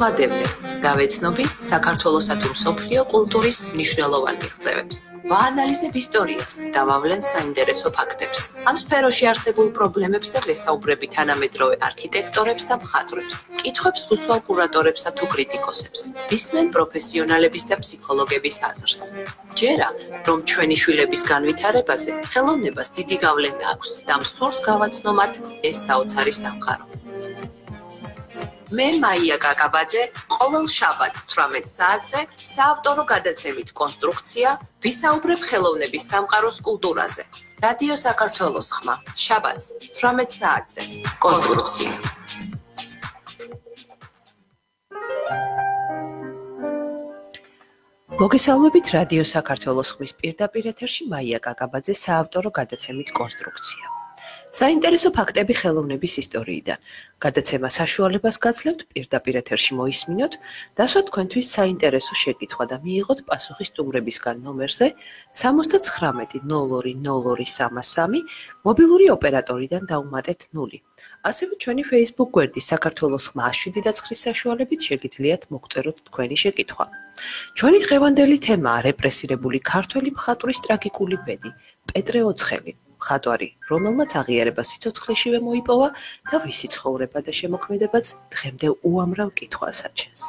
ვადევნე და ვეცნობი საქართველოსა თუ მსოფლიო კულტურის მნიშვნელოვან მიღწევებს. ვაანალიზებ ისტორიას და ვავლენ საინტერესო ფაქტებს. ამ სფეროში არსებულ პრობლემებს და ვესაუბრები თანამედროვე არქიტექტორებს და მხატვრებს. კითხვებს ხუსვავ კურატორებსა თუ კრიტიკოსებს. ვისმენ პროფესიონალების და ფსიქოლოგების აზრს. ჯერა, რომ ჩვენი შვილების განვითარებაზე ხელოვნებას დიდი გავლენა აქვს და მსურს გავაცნო მათ ეს საოცარი სამყარო. მე მაია კაკაბაძე ყოველ შაბათს 18 საათზე საავტორო გადაცემით კონსტრუქცია ვისაუბრებ ხელოვნების სამყაროს კულტურაზე. რადიო საქართველოს ხმა შაბათს 18 საათზე კონსტრუქცია. მოგესალმებით რადიო საქართველოს ხმის პირდაპირ ეთერში მაია კაკაბაძე საავტორო გადაცემით კონსტრუქცია საინტერესო ფაქტები ხელოვნების ისტორიიდან. გადაცემა საშუალებას გაძლევთ პირდაპირ ეთერში მოისმინოთ, დასვა თქვენთვის საინტერესო შეკითხვა და მიიღოთ პასუხი სტუმრებისგან ნომერზე 79202303 მობილური ოპერატორიდან დაუმატეთ 0. ასევე ჩვენი Facebook გვერდი საქართველოს ხმაშვიდი და ცხრის საშუალებით შეგიძლიათ მოგწეროთ თქვენი შეკითხვა. ჩვენი დღევანდელი თემაა რეპრესირებული ქართველი მხატვრის ტრაგიკული ბედი, პეტრე ოცხელი. მხატვარი, რომელმაც აღიარება სიცოცხლეშივე მოიპოვა და ვისი ცხოვრება და შემოქმედებაც დღემდე უამრავ კითხვას აჩენს.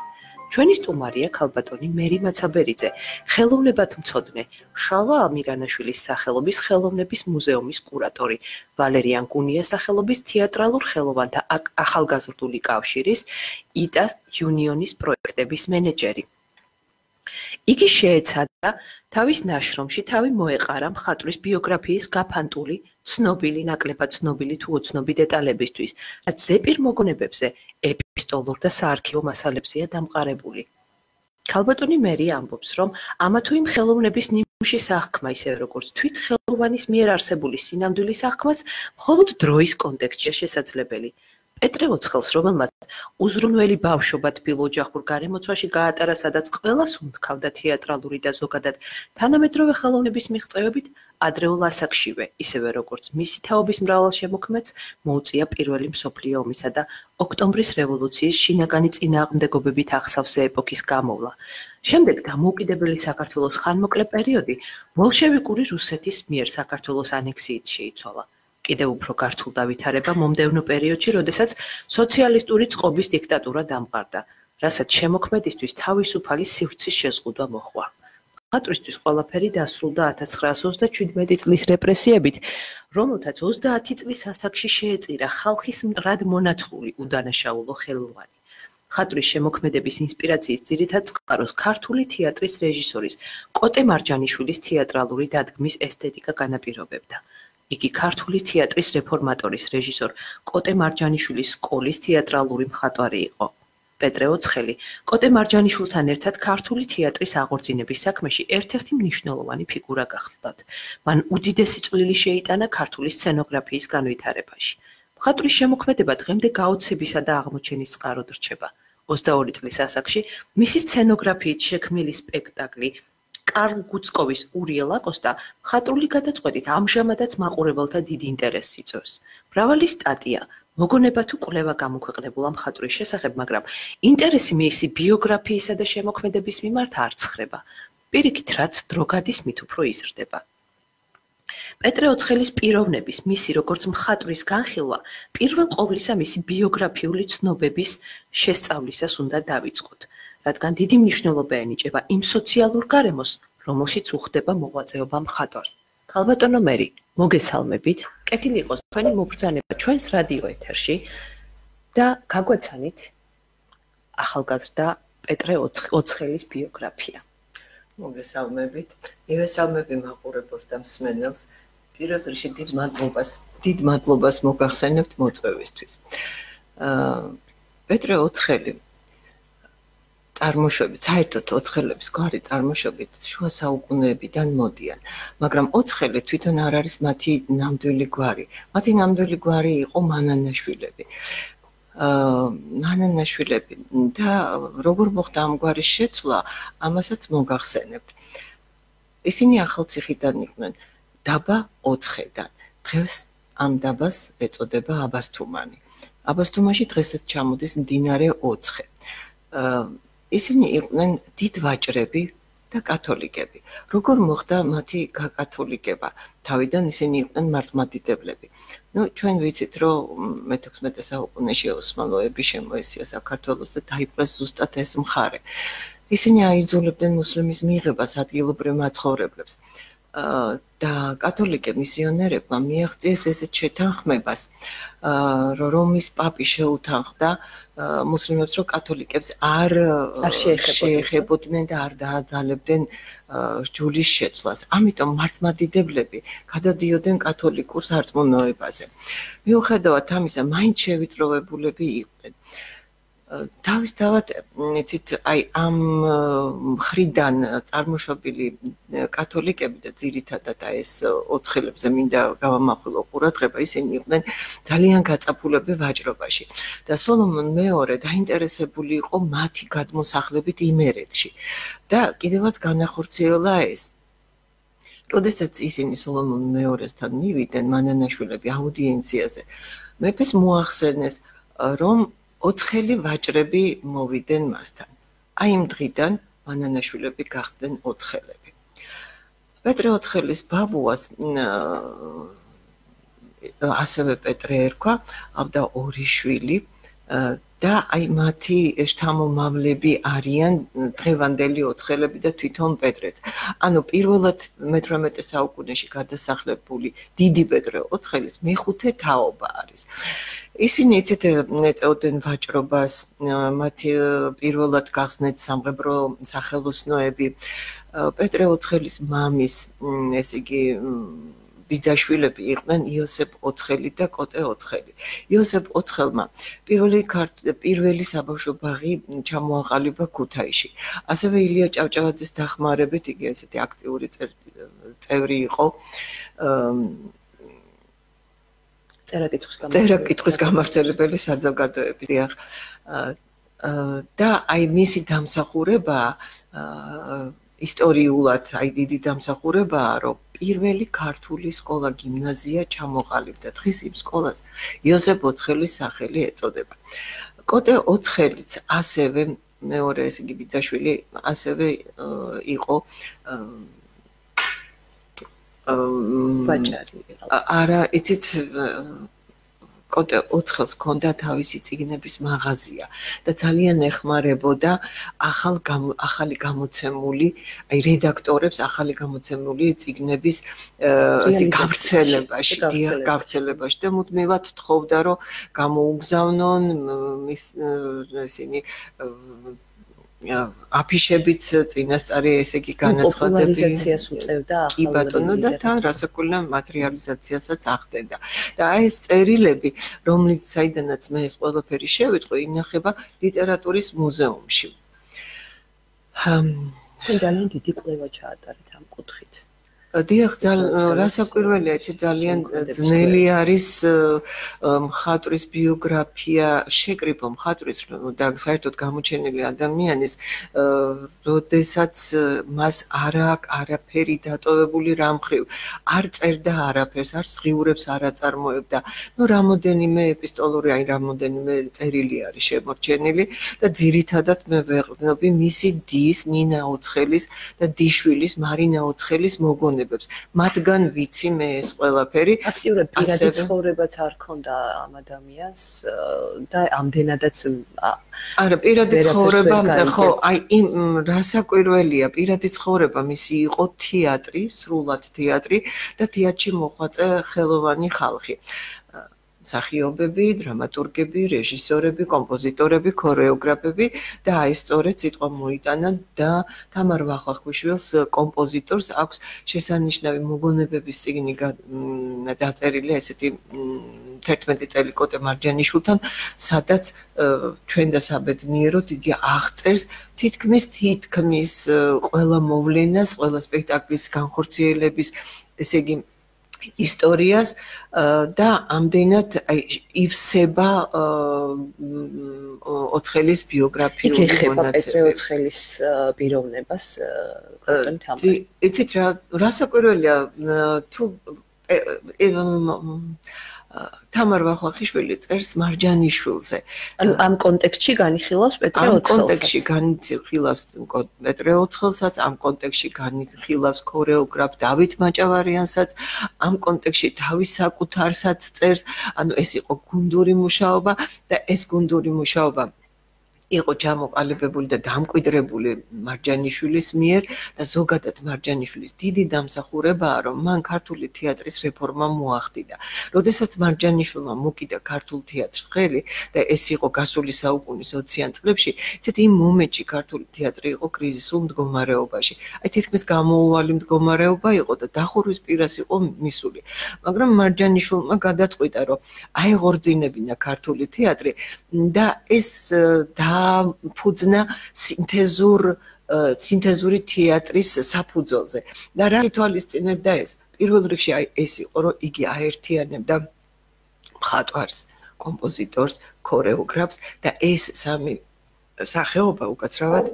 ჩვენი სტუმარია ქალბატონი მერი მაცაბერიძე, ხელოვნებად მცოდნე, შალვა ამირანაშვილის სახელობის ხელოვნების მუზეუმის კურატორი, ვალერიან გუნიას სახელობის თეატრალურ ხელოვანთა ახალგაზრდული კავშირის იტა იუნიონის პროექტების მენეჯერი. იგი შეეცადა თავის ნაშრომში თავი მოეყარა მხატვრის ბიოგრაფიის გაფანტული, ცნობილი, ნაკლებად ცნობილი თუ ოცნობი დეტალებისთვის, რაც ზეპირ მოგონებებზე, ეპისტოლურ და საარქივო მასალებზეა დამყარებული. ქალბატონი მერი ამბობს, რომ ამა თუ იმ ხელოვნების ნიმუში სახქმა, ისევე როგორც თვით ხელოვანის მიერ არსებული სინამდვილის სახქმაც, მხოლოდ დროის კონტექსტშია შესაძლებელი. პეტრე ოცხელს, რომელმაც უზრუნველი ბავშვობა თბილ ოჯახურ გარემოცვაში გაატარა, სადაც ყველას უნთქავდა თეატრალური და ზოგადად თანამედროვე ხელოვნების მიღწევებით, ადრეულ ასაკშივე, ისევე როგორც მისი თაობის მრავალ შემოქმედს, მოუწია პირველი მსოფლიო ომისა და ოქტომბრის რევოლუციის შინაგანი წინააღმდეგობებით ახსავსე ეპოქის გამოვლა. შემდეგ დამოუკიდებელი საქართველოს ხანმოკლე პერიოდი ბოლშევიკური რუსეთის მიერ საქართველოს ანექსიით შეიცვალა. კიდევ უფრო გართულ დავითარება მომდევნო პერიოდში, როდესაც სოციალისტური წყობის დიქტატურა დამყარდა, რასაც შემოქმედისთვის თავისუფალი სივრცის შეზღუდვა მოხდა. ხატრისთვის ყველაფერი დასრულდა 1927 წლის რეპრესიებით, რომელთაც 30 წლის ასაკში შეეწირა ხალხის მტრად მონათლული უდანაშაულო ხელოვანი. ხატრის შემოქმედების ინსპირაციის ძირითად წყაროს ქართული თეატრის რეჟისორის კოტე მარჯანიშვილის თეატრალური დადგმის ესთეტიკა განაპირობებდა. იგი ქართული თეატრის რეფორმატორის რეჟისორ კოტე მარჯანიშვილის სკოლის თეატრალური მხატვარი იყო. პეტრე ოცხელი კოტე მარჯანიშვილთან ერთად ქართული თეატრის აღორძინების საქმეში ერთ-ერთი მნიშვნელოვანი ფიგურა გახლდათ. მან უდიდესი წვლილი შეიტანა ქართული სცენოგრაფიის განვითარებაში. მხატვრის შემოქმედება დღემდე გაოცებისა და აღმოჩენის წყაროდ რჩება. 22 წლის ასაკში მისი სცენოგრაფიით შექმნილი სპექტაკლი კარლ გუცკოვის ურიელა კოსტა ხატრული გადაწყვეტით ამჟამადაც მაყურებელთა დიდ ინტერესს იწვევს. მრავალი სტატია, მოგონება თუ კვლევა გამოქვეყნებულა მხატვრის შესახებ, მაგრამ ინტერესი მისი ბიოგრაფიისა და შემოქმედების მიმართ არ ცხრება. პირიქით, რაც დრო გადის, მით უფრო იზრდება. პეტრე ოცხელის პიროვნების, მისი როგორც მხატვრის განხილვა, პირველ ყოვლისა მისი ბიოგრაფიული ცნობების შესწავლისას უნდა დავიწყოთ. რადგან დიდი მნიშვნელობა ენიჭება იმ სოციალურ გარემოს, რომელშიც უხდება მოღვაწეობა მხატვარს. ქალბატონო მერი, მოგესალმებით. კეთილი იყოს თქვენი მობრძანება ჩვენს რადიო ეთერში და გაგვაცანით ახალგაზრდა პეტრე ოცხელის ბიოგრაფია. მოგესალმებით. მივესალმები მაყურებელს და მსმენელს. პირველ რიგში დიდ მადლობას, დიდ მადლობას მოგახსენებთ მოწვევისთვის. აა პეტრე ოცხელი წარმოშობით, საერთოდ ოცხელების გვარი წარმოშობით შუა საუკუნეებიდან მოდიან, მაგრამ ოცხელი თვითონ არ არის მათი ნამდვილი გვარი. მათი ნამდვილი გვარი იყო მანანაშვილები. აა მანანაშვილები და როგორ მოხდა ამ გვარის შეცვლა, ამასაც მოგახსენებთ. ისინი ახალციხიდან იყვნენ დაბა ოცხედან. დღეს ამ დაბას ეწოდება აბასთუმანი. აბასთუმაში დღესაც ჩამოდის მდინარე ოცხე. ისინი იყვნენ დიდ ვაჭრები და კათოლიკები. როგორ მოხდა მათი კათოლიკება? თავიდან ისინი იყვნენ მართლმადიდებლები. ну ჩვენ ვიცით რომ მე-16 საუკუნეში ოსმალოები შემოესია საქართველოს და დაიპყრეს ზუსტად ეს მხარე. ისინი აიძულებდნენ მუსლიმის მიღებას ადგილობრივ მაცხოვრებლებს. და კათოლიკე მისიონერებმა მიაღწიეს ესეთ შეთანხმებას, რომ რომის პაპი შეუთანხმდა მუსლიმებს, რომ კათოლიკებს არ შეეხებოდნენ და არ დააძალებდნენ ჯულის შეცვლას. ამიტომ მართლმადიდებლები გადადიოდნენ კათოლიკურ სარწმუნოებაზე. მიუხედავად ამისა, მაინც შევიწროვებულები იყვნენ. თავისთავად იცით აი ამ ხრიდან წარმოშობილი კათოლიკები და ძირითადად აი ეს ოცხელებზე მინდა გავამახვილო ყურადღება ისინი იყვნენ ძალიან გაწაფულები ვაჭრობაში. და სოლომონ მეორე დაინტერესებული იყო მათი გადმოსახლებით იმერეთში. და კიდევაც განახორციელა ეს. როდესაც ისინი სოლომონ მეორესთან მივიდნენ მანანაშვილები აუდიენციაზე მეფეს მოახსენეს რომ ოცხელი ვაჭრები მოვიდნენ მასთან. აი იმ დღიდან მანანაშვილები გახდნენ ოცხელები. პეტრე ოცხელის ბაბუას ასევე პეტრე ერქვა, ავდა ორი შვილი და აი მათი შთამომავლები არიან დღევანდელი ოცხელები და თვითონ პეტრეც. ანუ პირველად მე-18 საუკუნეში გადასახლებული დიდი პეტრე ოცხელის მეხუთე თაობა არის. ისინი იცით ეწეოდნენ ვაჭრობას, მათი პირველად გახსნეთ სამღებრო სახელოსნოები. პეტრე ოცხელის მამის, ესე იგი ბიძაშვილები იყვნენ იოსებ ოცხელი და კოტე ოცხელი. იოსებ ოცხელმა პირველი პირველი საბავშვო ბაღი ჩამოაყალიბა ქუთაისში. ასევე ილია ჭავჭავაძის დახმარებით იგი ესეთი აქტიური წევრი იყო. წერაკითხვის წერაკითხვის გამართლებელი საზოგადოების დიახ და აი მისი დამსახურება ისტორიულად აი დიდი დამსახურებაა რომ პირველი ქართული სკოლა გიმნაზია ჩამოყალიბდა დღეს იმ სკოლას იოსებ ოცხელის სახელი ეწოდება კოტე ოცხელიც ასევე მეორე ეს იგი ბიძაშვილი ასევე იყო ვაჭარი. არა, იცით კოტე ოცხელს ჰქონდა თავისი ციგნების მაღაზია და ძალიან ეხმარებოდა ახალ ახალი გამოცემული, აი რედაქტორებს ახალი გამოცემული ციგნების ესე გავრცელებაში, გავრცელებაში. და მუდმივად თხოვდა რომ გამოუგზავნონ ის ისინი აფიშებიც წინასწარი ესე იგი განაცხადები პოპულარიზაციას უწევდა ახალ კი ბატონო და თან რასაკურნა მატერიალიზაციასაც ახდენდა და აი ეს წერილები რომლიც საიდანაც მე ეს ყველაფერი შევიტყვი ინახება ლიტერატურის მუზეუმში. ჰამ ძალიან დიდი კვლევა ჩაატარეთ ამ კუთხით დიახ, რასაკვირველია, ეს ძალიან ძნელი არის მხატვრის ბიოგრაფია, შეკრიბო მხატვრის და საერთოდ გამოჩენილი ადამიანის, როდესაც მას არ აქვს არაფერი დატოვებული რამხრივ, არ წერდა არაფერს, არ ღიურებს არ აწარმოებდა. ნუ რამოდენიმე ეპისტოლური, აი რამოდენიმე წერილი არის შემორჩენილი და ძირითადად მე ვეყრდნობი მისი დის, ნინა ოცხელის და დიშვილის, მარინა ოცხელის მოგონება მოქმედებებს. მათგან ვიცი მე ეს ყველაფერი. აქტიურად პირადი ცხოვრებაც არ ქონდა ამ ადამიანს და ამდენადაც არა, პირადი ცხოვრება, ხო, აი იმ რასაკვირველია, პირადი ცხოვრება მისი იყო თეატრი, სრულად თეატრი და თეატრში მოხვაწე ხელოვანი ხალხი. მსახიობები, დრამატურგები, რეჟისორები, კომპოზიტორები, ქორეოგრაფები და აი სწორედ სიტყვა მოიტანა და თამარ ვახახუშვილს კომპოზიტორს აქვს შესანიშნავი მოგონებების წიგნი დაწერილი ესეთი 11 წელი კოტე მარჯანიშვილთან, სადაც ჩვენ და საბედნიეროდ იგი აღწერს თითქმის თითქმის ყველა მოვლენას, ყველა სპექტაკლის განხორციელების ესე იგი ისტორიას და ამდენად ივსება ოცხელის ბიოგრაფიული მონაცემები. პეტრე ოცხელის პიროვნებას კონტენ თამბი. იცით რა, რასაკვირველია თუ თამარ ვახლახიშვილი წერს მარჯანიშვილზე. ანუ ამ კონტექსტში განიხილავს პეტრე ოცხელსაც. ამ კონტექსტში განიხილავს პეტრე ოცხელსაც, ამ კონტექსტში განიხილავს ქორეოგრაფ დავით მაჭავარიანსაც, ამ კონტექსტში თავის საკუთარსაც წერს. ანუ ეს იყო გუნდური მუშაობა და ეს გუნდური მუშაობა იყო ჩამოყალიბებული და დამკვიდრებული მარჯანიშვილის მიერ და ზოგადად მარჯანიშვილის დიდი დამსახურებაა, რომ მან ქართული თეატრის რეფორმა მოახდინა. როდესაც მარჯანიშვილმა მოკიდა ქართულ თეატრს ხელი და ეს იყო გასული საუკუნის 20-იან წლებში, ცეთ იმ მომენტში ქართული თეატრი იყო კრიზისულ მდგომარეობაში. აი თითქმის გამოუვალი მდგომარეობა იყო და დახურვის პირას იყო მისული. მაგრამ მარჯანიშვილმა გადაწყვიტა, რომ აეღორძინებინა ქართული თეატრი და ეს და ფუძნა სინთეზურ სინთეზური თეატრის საფუძველზე. და რა ითვალისწინებდა ეს? პირველ რიგში ეს იყო, რომ იგი აერთიანებდა მხატვარს, კომპოზიტორს, ქორეოგრაფს და ეს სამი სახეობა უკაცრავად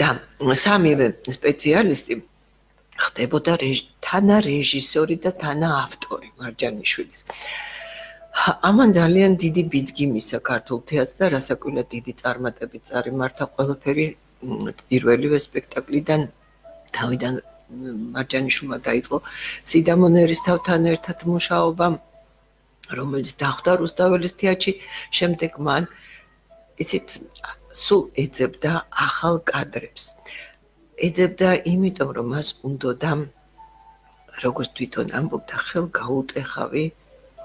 და სამივე სპეციალისტი ხდებოდა თანა რეჟისორი და თანა ავტორი მარჯანიშვილის. ამან ძალიან დიდი ბიძგი მისცა ქართულ თეატრს და რასაკვირველად დიდი წარმატებით წარიმართა ყველაფერი პირველივე სპექტაკლიდან თავიდან მარჯანიშვილმა დაიწყო სიდამონერის თავთან ერთად მუშაობა რომელიც დახვდა რუსთაველის თეატრში შემდეგ მან ისიც სულ ეძებდა ახალ კადრებს ეძებდა იმიტომ რომ მას უნდოდა როგორც თვითონ ამბობდა ხელ გაუტეხავი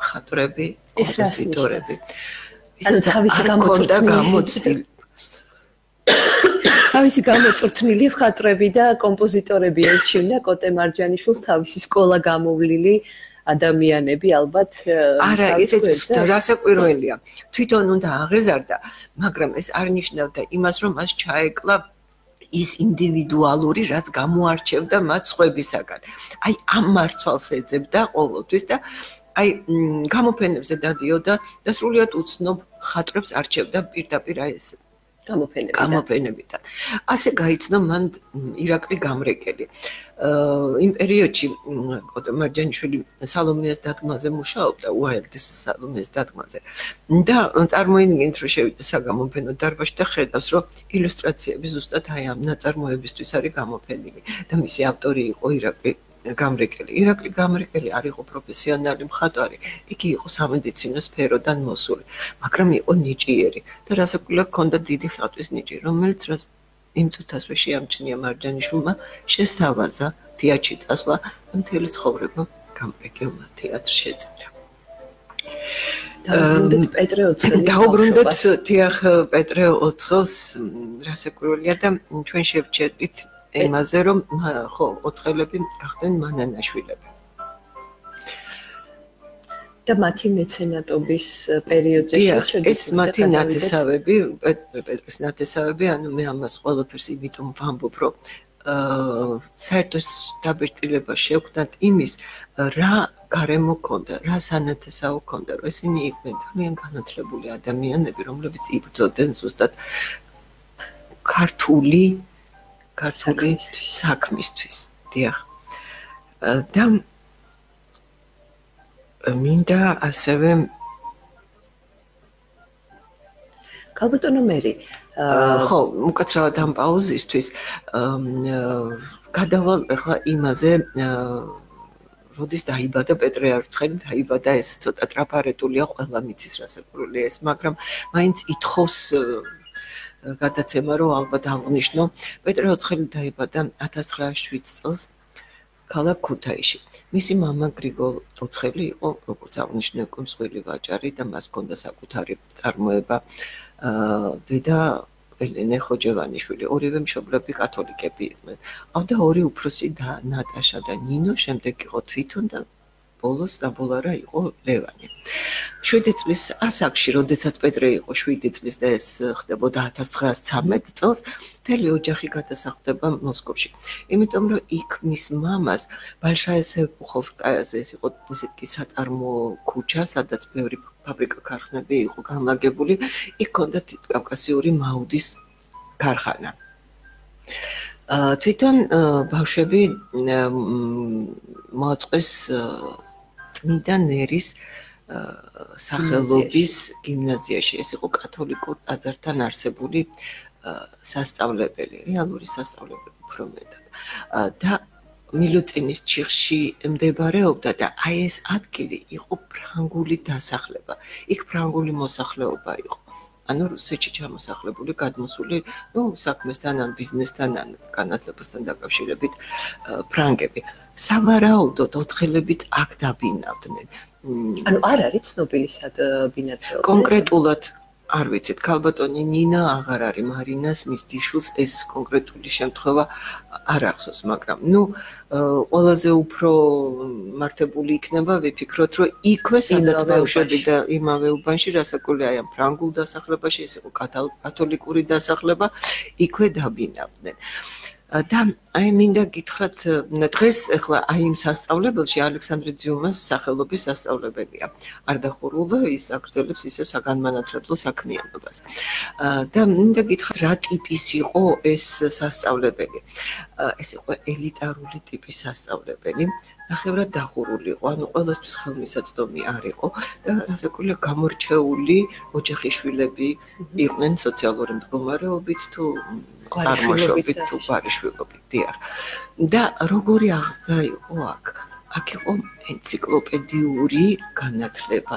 ხატრები კომპოზიტორები. ანუ თავისი გამოცდილი თავისი გამოწვრთნილი ხატრები და კომპოზიტორები ერჩივნა კოტე მარჯანიშვილს თავისი სკოლა გამოვლილი ადამიანები ალბათ არა იცით რასაკვირველია. თვითონ უნდა აღეზარდა მაგრამ ეს არ ნიშნავდა იმას რომ მას ჩაეკლა ის ინდივიდუალური რაც გამოარჩევდა მათ სხვებისაგან. აი ამ მარცვალს ეძებდა ყოველთვის და აი გამოფენებზე დადიოდა და სრულიად უცნობ ხატრებს არჩევდა პირდაპირ აი ეს გამოფენებიდან. გამოფენებიდან. ასე გაიცნო მან ირაკლი გამრეკელი. იმ პერიოდში კოტე მარჯანიშვილი სალომეას დადგმაზე მუშაობდა, უაილდის სალომეას დადგმაზე. და წარმოიდგინეთ, რომ შევიდა საგამოფენო დარბაზში და ხედავს, რომ ილუსტრაციები ზუსტად აი ამ ნაწარმოებისთვის არის გამოფენილი და მისი ავტორი იყო ირაკლი გამრეკელი. ირაკლი გამრეკელი არ იყო პროფესიონალი მხატვარი, იგი იყო სამედიცინო სფეროდან მოსული, მაგრამ იყო ნიჭიერი და რასაკვირველია ჰქონდა დიდი ხატვის ნიჭი, რომელიც რაც იმ წუთასვე შეამჩნია მარჯანიშვილმა, შესთავაზა თეატრში წასვლა და მთელი ცხოვრება გამრეკელმა თეატრში შეწერა. დაუბრუნდეთ პეტრე ოცხელის. დაუბრუნდეთ თიახ პეტრე ოცხელს, რასაკვირველია და ჩვენ შევჩერდით იმაზე რომ ხო ოცხელები გახდნენ მანანაშვილები. და მათი მეცენატობის პერიოდზე შეჩერდა ეს მათი ნათესავები პეტრეს ნათესავები ანუ მე ამას ყველაფერს იმიტომ ვამბობ რომ აა საერთოდ დაბეჭდილება შეგვდათ იმის რა გარემო ქონდა რა სანათესაო ქონდა რომ ესენი იყვნენ ძალიან განათლებული ადამიანები რომლებიც იბრძოდნენ ზუსტად ქართული ქართული საქმისთვის. დიახ. და მინდა ასევე კალბატონო მერი ხო, უკაცრავად ამ პაუზისთვის გადავალ ახლა იმაზე როდის დაიბადა პეტრე არცხელი დაიბადა ეს ცოტა ტრაპარეტულია ყველა მიცის რასაკურული ეს მაგრამ მაინც ითხოვს გადაცემა რომ ალბათ აღნიშნო პეტრე ოცხელი დაიბადა 1907 წელს ქალაქ ქუთაისში. მისი მამა გრიგოლ ოცხელი იყო როგორც აღნიშნე კონსული ვაჭარი და მას ჰქონდა საკუთარი წარმოება. აა დედა ელენე ხოჯევანიშვილი, ორივე მშობლები კათოლიკები იყვნენ. ავდა ორი უფროსი და ნატაშა და ნინო, შემდეგ იყო თვითონ და ბოლოს დაბოლარა იყო ლევანი. 7 წლის ასაკში, როდესაც პეტრე იყო 7 წლის და ეს ხდებოდა 1913 წელს, მთელი ოჯახი გადასახლდება მოსკოვში. იმიტომ რომ იქ მის მამას ბალშაესე პუხოვსკაიაზე ეს იყო ისეთ კი საწარმო ქუჩა, სადაც ბევრი ფაბრიკა ქარხნები იყო განლაგებული, იქ ჰქონდა კავკასიური მაუდის ქარხანა. თვითონ ბავშვები მოაწყვეს წმინდა ნერის სახელობის გიმნაზიაში. ეს იყო კათოლიკურ ტაძართან არსებული სასწავლებელი, რეალური სასწავლებელი უფრო მეტად. და მილუწინის ჩიხში მდებარეობდა და აი ეს ადგილი იყო ფრანგული დასახლება. იქ ფრანგული მოსახლეობა იყო. ანუ რუსეთში ჩამოსახლებული, გადმოსული, ну, საქმესთან ან ბიზნესთან ან განათლებასთან დაკავშირებით ფრანგები. სავარაუდოდ ოცხელებიც აქ დაბინავდნენ. ანუ არ არის ცნობილი სად ბინადრობდა? კონკრეტულად არ ვიცით, ქალბატონი ნინა აღარ არის მარინას მის დიშულს ეს კონკრეტული შემთხვევა არ ახსოვს, მაგრამ ნუ ყველაზე უფრო მართებული იქნება ვიფიქროთ, რომ იქვე სადაც ბავშვები და იმავე უბანში რასაკურია ამ ფრანგულ დასახლებაში, ეს იყო კათოლიკური დასახლება, იქვე დაბინავდნენ. და აი მინდა გითხრათ დღეს ახლა აი იმ სასწავლებელში ალექსანდრე ძიუმას სახელობის სასწავლებელია. არ დახურულა ის აგრძელებს ისევ საგანმანათლებლო საქმიანობას. და მინდა გითხრათ რა ტიპის იყო ეს სასწავლებელი? ეს იყო ელიტარული ტიპის სასწავლებელი ნახევრად დახურული იყო, ანუ ყოველთვის ხელმისაწვდომი არ იყო და რასაკვირველია გამორჩეული ოჯახის შვილები იყვნენ სოციალური მდგომარეობით თუ წარმოშობით თუ ბარიშვილობით, დიახ. და როგორი აღზრდა იყო აქ? აქ იყო ენციკლოპედიური განათლება.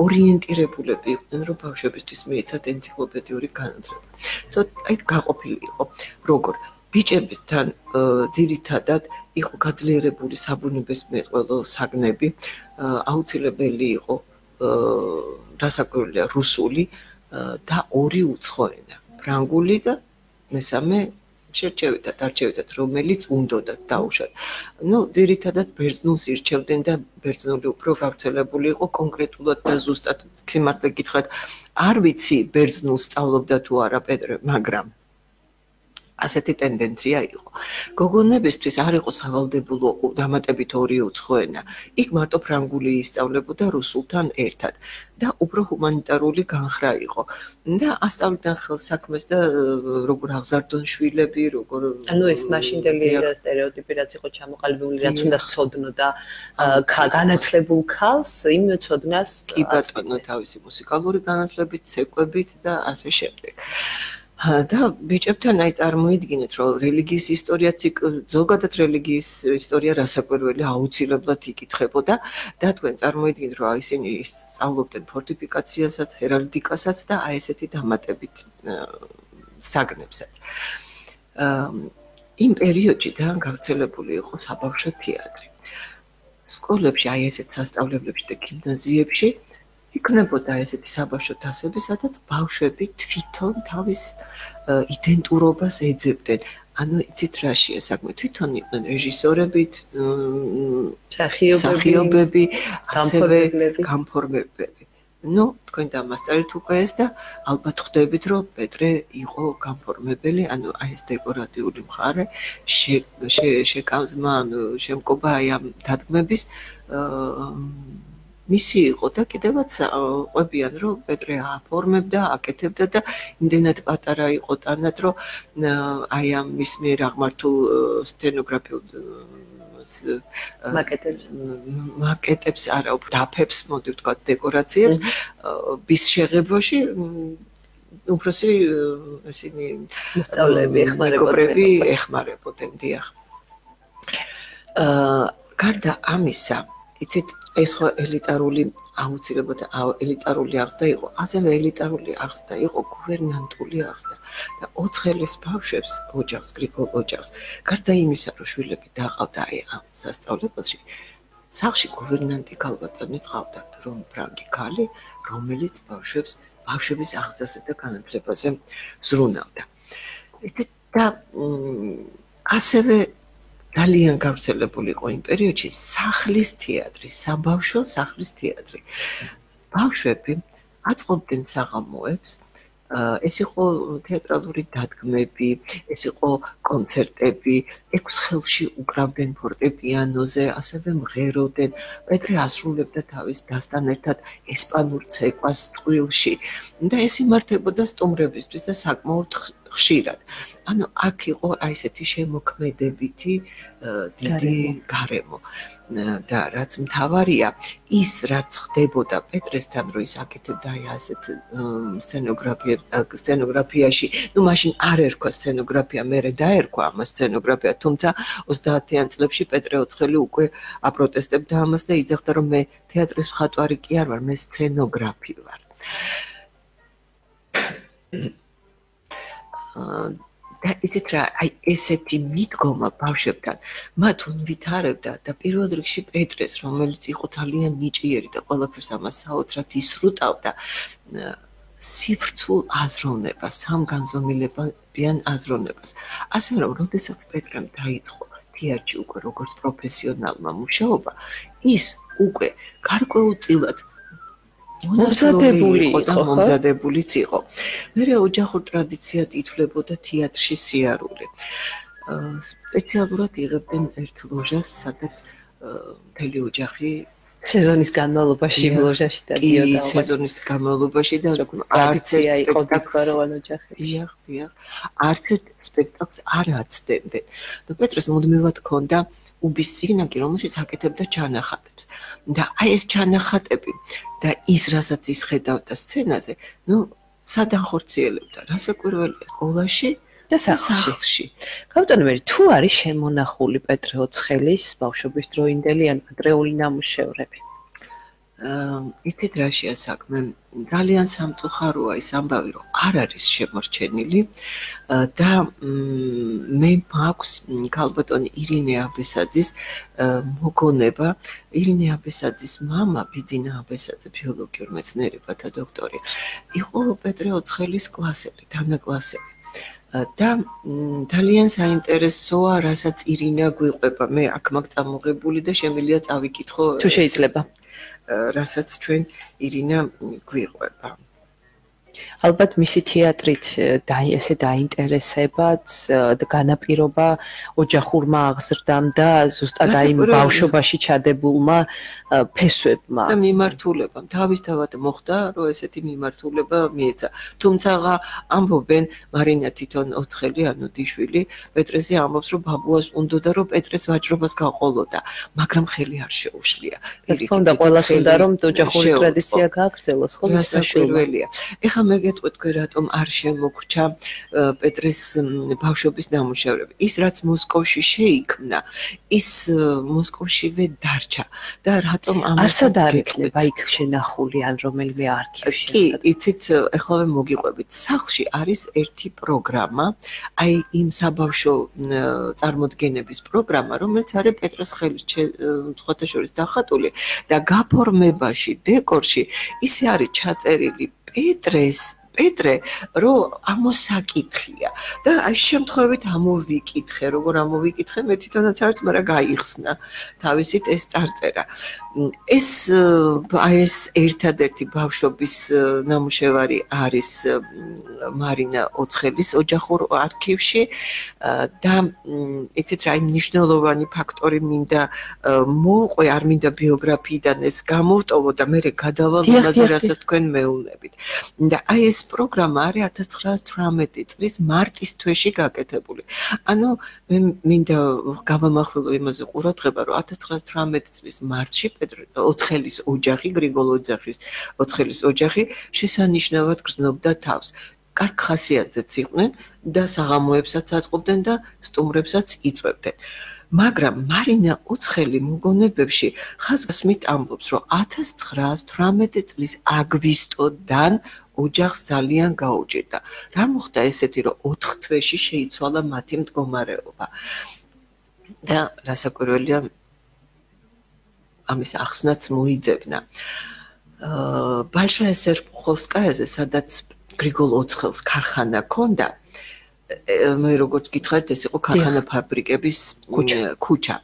ორიენტირებულები იყვნენ, რომ ბავშვებისთვის მიეცათ ენციკლოპედიური განათლება. ცოტა აი გაყოფილი იყო. როგორ? ბიჭებისთან ძირითადად იყო გაძლიერებული საბუნებისმეტყველო საგნები, აუცილებელი იყო რასაკვირველია რუსული და ორი უცხო ენა, ფრანგული და მესამე შერჩევით, დარჩევით, რომელიც უნდათ დაუშვათ. ну, ძირითადად ბერძნულს ირჩევდნენ და ბერძნული უფრო გავრცელებული იყო კონკრეტულად და ზუსტად სიმართლე გითხრათ, არ ვიცი ბერძნულს სწავლობდა თუ არა პეტრე, მაგრამ ასეთი ტენდენცია იყო. გოგონებისთვის არ იყო სავალდებულო დამატებით ორი უცხო ენა. იქ მარტო ფრანგული ისწავლებოდა რუსულთან ერთად და უფრო ჰუმანიტარული განხრა იყო. და ასწავლიდან ხელ საქმეს და როგორ აღზარდონ შვილები, როგორ ანუ ეს მაშინდელი стереოტიპი რაც იყო ჩამოყალიბებული, რაც უნდა სოდნოდა განათლებულ ქალს, იმ ცოდნას კი ბატონო თავისი მუსიკალური განათლებით, ცეკვებით და ასე შემდეგ. და ბიჭებთან აი წარმოიდგინეთ რომ რელიგიის ისტორიაც იქ ზოგადად რელიგიის ისტორია რასაკვირველი აუცილებლად იკითხებოდა და თქვენ წარმოიდგინეთ რომ ისინი სწავლობდნენ ფორტიფიკაციასაც, ჰერალდიკასაც და აი ესეთი დამატებით საგნებსაც. იმ პერიოდში ძალიან გავრცელებული იყო საბავშვო თეატრი. სკოლებში აი ესეთ სასწავლებლებში და გიმნაზიებში იქნებოდა ესეთი საბავშვო თასები, სადაც ბავშვები თვითონ თავის იდენტურობას ეძებდნენ. ანუ იცით რაშია საქმე? თვითონ იყვნენ რეჟისორებით, მსახიობები, ასევე გამფორმებლები. ну, თქვენ დამასწრეთ უკვე ეს და ალბათ ხვდებით, რომ პეტრე იყო გამფორმებელი, ანუ აი ეს დეკორატიული მხარე შეკავზმა, ანუ შემკობა აი ამ დადგმების აა მისი იყო და კიდევაც ყვებიან რომ პეტრე აფორმებდა, აკეთებდა და იმდენად პატარა იყო თანად რომ აი ამ მის მიერ აღმართულ სცენოგრაფიულ მაკეტებს. მაკეტებს არა უფრო დაფებს მოდი ვთქვა დეკორაციებს bis შეღებოში უბრალოდ ესენი მოსწავლეები ეხმარებოდნენ ეხმარებოდნენ დიახ. აა გარდა ამისა იცით ეს ხო ელიტარული აუცილებლად ელიტარული აღზრდა იყო. ასევე ელიტარული აღზრდა იყო გუვერნანტული აღზრდა და ოცხელის ბავშვებს ოჯახს, გრიგოლ ოჯახს, გარდა იმისა, რომ შვილები დაყავდა აი ამ სასწავლებელში, სახში გუვერნანტი ქალბატონი წავდათ, რომ ფრანგი ქალი, რომელიც ბავშვებს ბავშვების აღზრდაზე და განათლებაზე ზრუნავდა. ეს და ასევე ძალიან გავრცელებული იყო იმ პერიოდში სახლის თეატრი, საბავშვო სახლის თეატრი. ბავშვები აწყობდნენ საღამოებს, ეს იყო თეატრალური დადგმები, ეს იყო კონცერტები, ექვს ხელში უკრავდნენ ფორტეპიანოზე, ასევე მღეროდნენ. პეტრე ასრულებდა თავის დასთან ერთად ესპანურ ცეკვას წყვილში და ეს იმართებოდა სტუმრებისთვის და საკმაოდ ხშირად. ანუ აქ იყო აი ესეთი შემოქმედებითი დიდი გარემო. და რაც მთავარია, ის რაც ხდებოდა პეტრესთან, რო ის აკეთებდა აი ასეთ სცენოგრაფია სცენოგრაფიაში, ну მაშინ არ ერქვა სცენოგრაფია, მე დაერქვა ამ სცენოგრაფია, თუმცა 30-იან წლებში პეტრე ოცხელი უკვე აპროტესტებდა ამას და იძახდა რომ მე თეატრის მხატვარი კი არ ვარ, მე სცენოგრაფი ვარ. და ისეთ რა აი ესეთი მიდგომა ბავშვებთან მათ უნვითარებდა და პირველ რიგში პეტრეს რომელიც იყო ძალიან ნიჭიერი და ყველაფერს ამას საოცრად ისრუტავდა სიფრცულ აზროვნებას სამგანზომილებიან აზროვნებას. ასე რომ როდესაც პეტრემ დაიწყო თეატრში უკვე როგორც პროფესიონალმა მუშაობა ის უკვე გარკვეულწილად მომზადებული იყო და მომზადებულიც იყო. მე ოჯახურ ტრადიციად ითვლებოდა თეატრში სიარული. სპეციალურად იღებდნენ ერთ ლოჟას, სადაც მთელი ოჯახი სეზონის განმავლობაში ლოჟაში დადიოდა. კი, სეზონის განმავლობაში და ტრადიცია იყო დიქვაროვან ოჯახში. დიახ, დიახ. არც სპექტაკლს არ აცდებდნენ. და პეტრეს მუდმივად ქონდა უბის ციგნაკი, რომელშიც აკეთებდა ჩანახატებს. და აი ეს ჩანახატები და ის რასაც ის ხედავდა სცენაზე, ну, სადახორციელებდა, რასაკვირველია სკოლაში და სახლში. კაპიტანები, თუ არის შემონახული პეტრე ოცხელის ბავშვობის დროინდელი ან ადრეული ნამუშევრები? იცით რაშია საქმე? ძალიან სამწუხაროა ის ამბავი, რომ არ არის შემორჩენილი და მე მაქვს ქალბატონი ირინე აბესაძის მოგონება. ირინე აბესაძის мама, ბიძინა აბესაძე, ბიოლოგიურ მეცნიერებათა დოქტორი, იყო პეტრე ოცხელის კლასელი, თანაკლასელი. და ძალიან საინტერესოა, რასაც ირინა გვიყვება. მე აქ მაგ წამოღებული და შემიძლია წავიკითხო. თუ შეიძლება. რასაც ჩვენ ირინა გვიყვება. ალბათ მისი თეატრით და ესე დაინტერესებაც და განაპირობა ოჯახურმა აღზრდამ და ზუსტად აი ბავშვობაში ჩადებულმა ფესვებმა. და მიმართულებამ. თავისთავად მოხდა რომ ესეთი მიმართულება მიეცა. თუმცა ამბობენ მარინა თვითონ ოცხელი ანუ დიშვილი პეტრეზე ამბობს რომ ბაბუას უნდოდა რომ პეტრეც ვაჭრობას გაყოლოდა მაგრამ ხელი არ შეუშლია. თქო და ყოველას უნდა რომ ოჯახური ტრადიცია გააგრძელოს ხო ის პირველია ეხა მე გეტყვი თქვენ რატომ არ შემოგრჩა პეტრეს ბავშვობის ნამუშევრები ის რაც მოსკოვში შეიქმნა ის მოსკოვშივე დარჩა და რატომ ამას არსად არ იქნება იქ შენახული ან რომელიმე არქივში კი იცით ეხლა მოგიყვებით. სახლში არის ერთი პროგრამა აი იმ საბავშვო წარმოდგენების პროგრამა რომელიც არის პეტრეს ხელით სხვათა შორის დახატული და გაფორმებაში დეკორში ისე არის ჩაწერილი პეტრეს პეტრე რო ამოსაკითხია და აი შემთხვევით ამოვიკითხე როგორ ამოვიკითხე მე თვითონაც არც მაგრამ გაიხსნა თავისით ეს წარწერა ეს აი ეს ერთადერთი ბავშვობის ნამუშევარი არის მარინა ოცხელის ოჯახურ არქივში. და იცით რა იმ ნიშნულოვანი ფაქტორი მინდა მოუყვე არ მინდა ბიოგრაფიიდან ეს გამოვტოვო და მე გადავალ იმაზე რასაც თქვენ მეუბნებით და აი ეს პროგრამა არის 1918 წლის მარტის თვეში გაკეთებული. ანუ მე მინდა გავამახვილო იმაზე ყურადღება, რომ 1918 წლის მარტში პეტრე ოცხელის ოჯახი, გრიგოლ ოჯახის ოცხელის ოჯახი შესანიშნავად გრძნობდა თავს. კარგ ხასიათზეც იყვნენ და საღამოებსაც აწყობდნენ და სტუმრებსაც იწვევდნენ. მაგრამ მარინა ოცხელი მოგონებებში ხაზგასმით ამბობს, რომ 1918 წლის აგვისტოდან ოჯახს ძალიან გაუჭირდა. რა მოხდა ესეთი, რომ 4 თვეში შეიცვალა მათი მდგომარეობა? და რასაკვირველია ამის ახსნაც მოიძებნა. აა ბალშა ესერპუხოვსკაიაზე, სადაც გრიგოლ ოცხელს ქარხანა ქონდა, მე როგორც გითხარით, ეს იყო ქარხანა ფაბრიკების ქუჩა.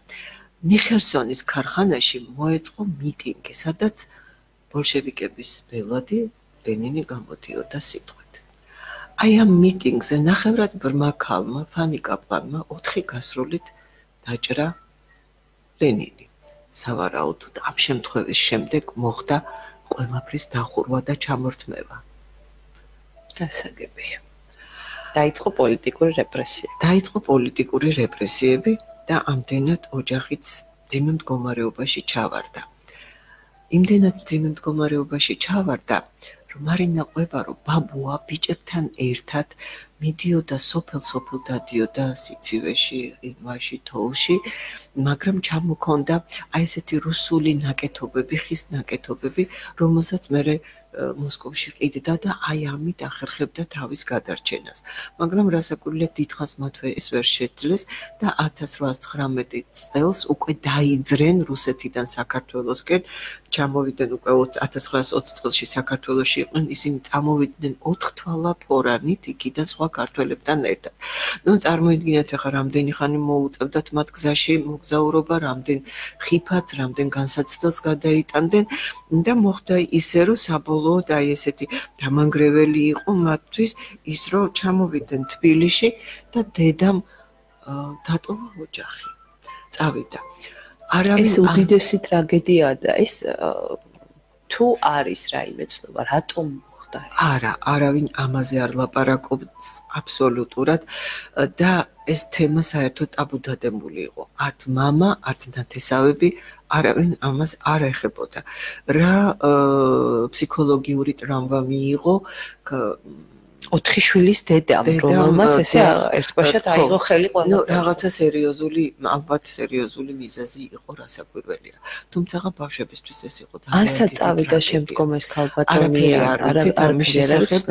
მიხერსონის ქარხანაში მოეწყო მიტინგი, სადაც ბოლშევიკების ბელადი ლენინი გამოდიოდა სიტყვით. აი ამ მიტინგზე ნახევრად ბრმა ქალმა, ფანი კაპლანმა 4 გასრულით დაჭრა ლენინი. სავარაუდოდ ამ შემთხვევის შემდეგ მოხდა ყველაფრის დახურვა და ჩამორთმევა. გასაგებია. დაიწყო პოლიტიკური რეპრესია. დაიწყო პოლიტიკური რეპრესიები და ამდენად ოჯახიც ძიმე მდგომარეობაში ჩავარდა. იმდენად ძიმე მდგომარეობაში ჩავარდა, რომ მარინა ყვებარო ბაბუა ბიჭებთან ერთად მიდიოდა სოფელ-სოფელ დადიოდა სიცივეში, იმაში თოლში, მაგრამ ჩამოქონდა აი ესეთი რუსული ნაკეთობები, ხის ნაკეთობები, რომელსაც მე მოსკოვში ყიდდა და აი ამით ახერხებდა თავის გადარჩენას. მაგრამ რასაკვირველია დიდხანს მათვე ეს ვერ შეძლეს და 1819 წელს უკვე დაიძრენ რუსეთიდან საქართველოსკენ, ჩამოვიდნენ უკვე 1920 წელში საქართველოსში იყვნენ, ისინი წამოვიდნენ 4 თვალა ფორანით იქიდან სხვა ქართველებთან ერთად. ნუ წარმოიდგინეთ ახლა რამდენი ხანი მოუწევდათ მათ გზაში მოგზაურობა, რამდენ ხიფათს, რამდენ განსაცდელს გადაიტანდნენ და მოხდა ისე რომ საბოლოო საბოლოოდ აი ესეთი დამანგრეველი იყო მათთვის ის რომ ჩამოვიდნენ თბილისში და დედამ დატოვა ოჯახი. წავიდა. არავის უდიდესი ტრაგედია და ეს თუ არის რაიმე ცნობა, რატომ ხდა? არა, არავინ ამაზე არ ლაპარაკობს აბსოლუტურად და ეს თემა საერთოდ აბუდადებული იყო. არც мама, არც ნათესავები არავინ ამას არ ეხებოდა. რა ფსიქოლოგიური ტრამვა მიიღო 4 შვილის დედამ, რომელმაც ესე ერთბაშად აიღო ხელი ყველა. ნუ რაღაცა სერიოზული, ალბათ სერიოზული მიზეზი იყო რასაკვირველია. თუმცა ბავშვებისთვის ეს იყო ძალიან დიდი. ასა წავიდა შემდგომ ეს ქალბატონი არ არ არ მიშესახებ.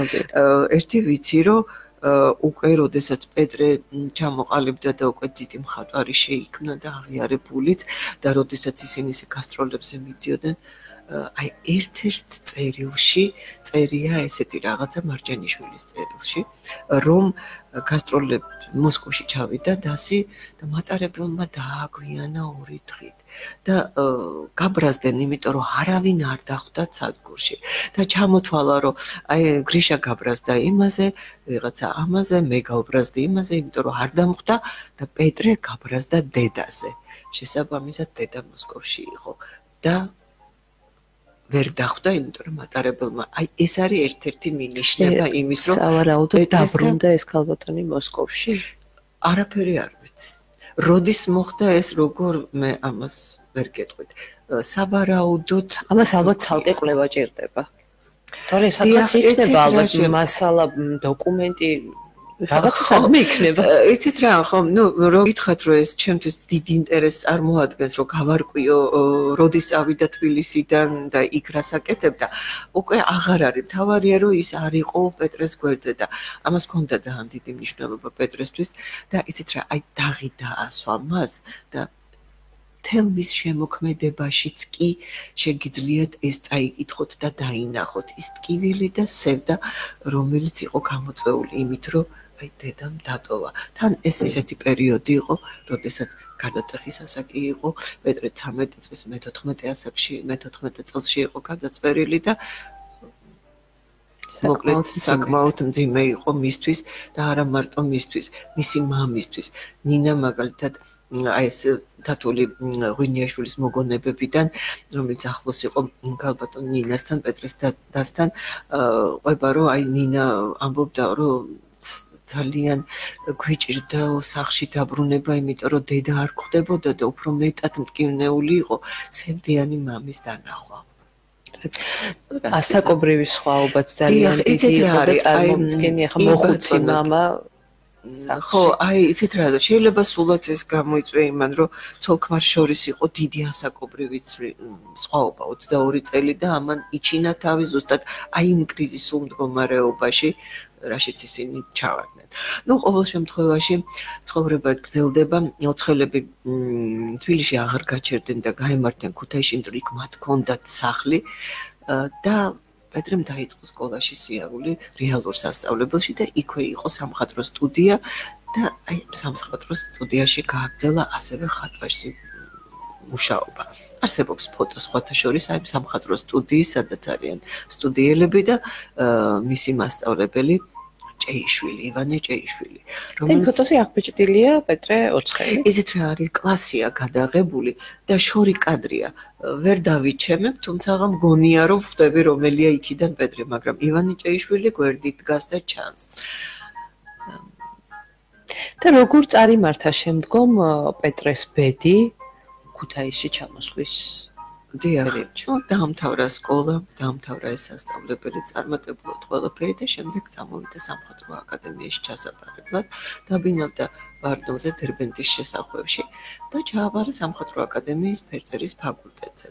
ერთი ვიცი რომ უკვე როდესაც პეტრე ჩამოყალიბდა და უკვე დიდი მხატვარი შეიქმნა და აღიარებულიც და როდესაც ისინი ისე გასტროლებზე მიდიოდნენ აი ერთ-ერთ წერილში წერია ესეთი რაღაცა მარჯანიშვილის წერილში რომ გასტროლებ მოსკოვში ჩავიდა დასი და მატარებელმა დააგვიანა ორი დღით. და გაბრაზდნენ იმიტომ რომ არავინ არ დახვდა სადგურში. და ჩამოთვალა რომ აი გრიშა გაბრაზდა იმაზე ვიღაცა ამაზე მე გავბრაზდი იმაზე იმიტომ რომ არ დამხვდა და პეტრე გაბრაზდა დედაზე. შესაბამისად დედა მოსკოვში იყო. და ვერ დახვდა, იმიტომ რომ მატარებელმა აი ეს არის ერთ-ერთი მინიშნება იმის, რომ სავარაუდოდ დაბრუნდა ეს ქალბატონი მოსკოვში. არაფერი არ ვიცი. როდის მოხდა ეს, როგორ მე ამას ვერ გეტყვით. სავარაუდოდ ამას ალბათ ცალკე კვლევა ჭირდება. თორე სადღაც იქნება ალბათ მასალა დოკუმენტი რაღაც საქმე იქნება. იცით რა, ხო, ნუ რო გითხრათ რომ ეს ჩემთვის დიდ ინტერესს წარმოადგენს, რომ გავარკვიო, როდის წავიდა თბილისიდან და იქ რასაკეთებდა, უკვე აღარ არის. თავარია რომ ის არ იყო პეტრეს გვერდზე და ამას ჰქონდა ძალიან დიდი მნიშვნელობა პეტრესთვის და იცით რა, აი დაღი დაასვა მას და თელმის შემოქმედებაშიც კი შეგიძლიათ ეს წაიკითხოთ და დაინახოთ ის ტკივილი და სევდა რომელიც იყო გამოწვეული იმით რომ აი დედამ დატოვა. თან ეს ისეთი პერიოდი იყო, როდესაც გადატეხის ასაკი იყო, პეტრე 13 წლის მე-14 ასაკში, მე-14 წელსში იყო გადაწყვეტილი და მოკლედ საკმაოდ მძიმე იყო მისთვის და არა მარტო მისთვის, მისი მამისთვის. ნინა მაგალითად აი ეს თათული ღვინიაშვილის მოგონებებიდან, რომელიც ახლოს იყო გალბატონ ნინასთან, პეტრეს დასთან, ყვება რომ აი ნინა ამბობდა რომ ძალიან გვიჭირდა სახში დაბრუნება, იმიტომ რომ დედა არ ხვდებოდა და უფრო მეტად მტკივნეული იყო სემდიანი მამის დანახვა. ასაკობრივი სხვაობაც ძალიან დიდი იყო და წარმოგიდგენი ახლა მოხუცი мама ხო, აი, იცით რა, შეიძლება სულაც ეს გამოიწვია იმან, რომ ცოლ-ქმარ შორის იყო დიდი ასაკობრივი სხვაობა 22 წელი და ამან იჩინა თავი ზუსტად აი იმ კრიზისულ მდგომარეობაში, რაშიც ისინი ჩავარდნენ. ნუ ყოველ შემთხვევაში ცხოვრება გრძელდება, ოცხელები თბილისში აღარ გაჩერდნენ და გამართენ ქუთაისში, იმიტომ იქ მათ ჰქონდათ სახლი და პეტრემ დაიწყო სკოლაში სიარული რეალურ სასწავლებელში და იქვე იყო სამხატვრო სტუდია და აი სამხატვრო სტუდიაში გააგრძელა ასევე ხატვაში მუშაობა. არსებობს ფოტო სხვათა შორის აი სამხატვრო სტუდიის, სადაც არიან სტუდიელები და მისი მასწავლებელი ჭეიშვილი, ივანე ჭეიშვილი. რომელიც ფოტოზე აღბეჭდილია პეტრე ოცხელი. იზით რა არის კლასია გადაღებული და შორი კადრია. ვერ დავიჩემებ, თუმცა მგონია რომ ხვდები რომელია იქიდან პეტრე, მაგრამ ივანე ჭეიშვილი გვერდით დგას და ჩანს. და როგორ წარიმართა შემდგომ პეტრეს ბედი ქუთაისში ჩამოსვლის დიახ, ჩვენ დაამთავრა სკოლა, დაამთავრა ეს სასწავლებელი, წარმატებულად ყველაფერი და შემდეგ წამოვიდა სამხატვრო აკადემიაში ჩასაბარებლად, დაბინავდა ბარდოზე დერბენტის შესახვევში და ჩააბარა სამხატვრო აკადემიის ფერწერის ფაკულტეტზე.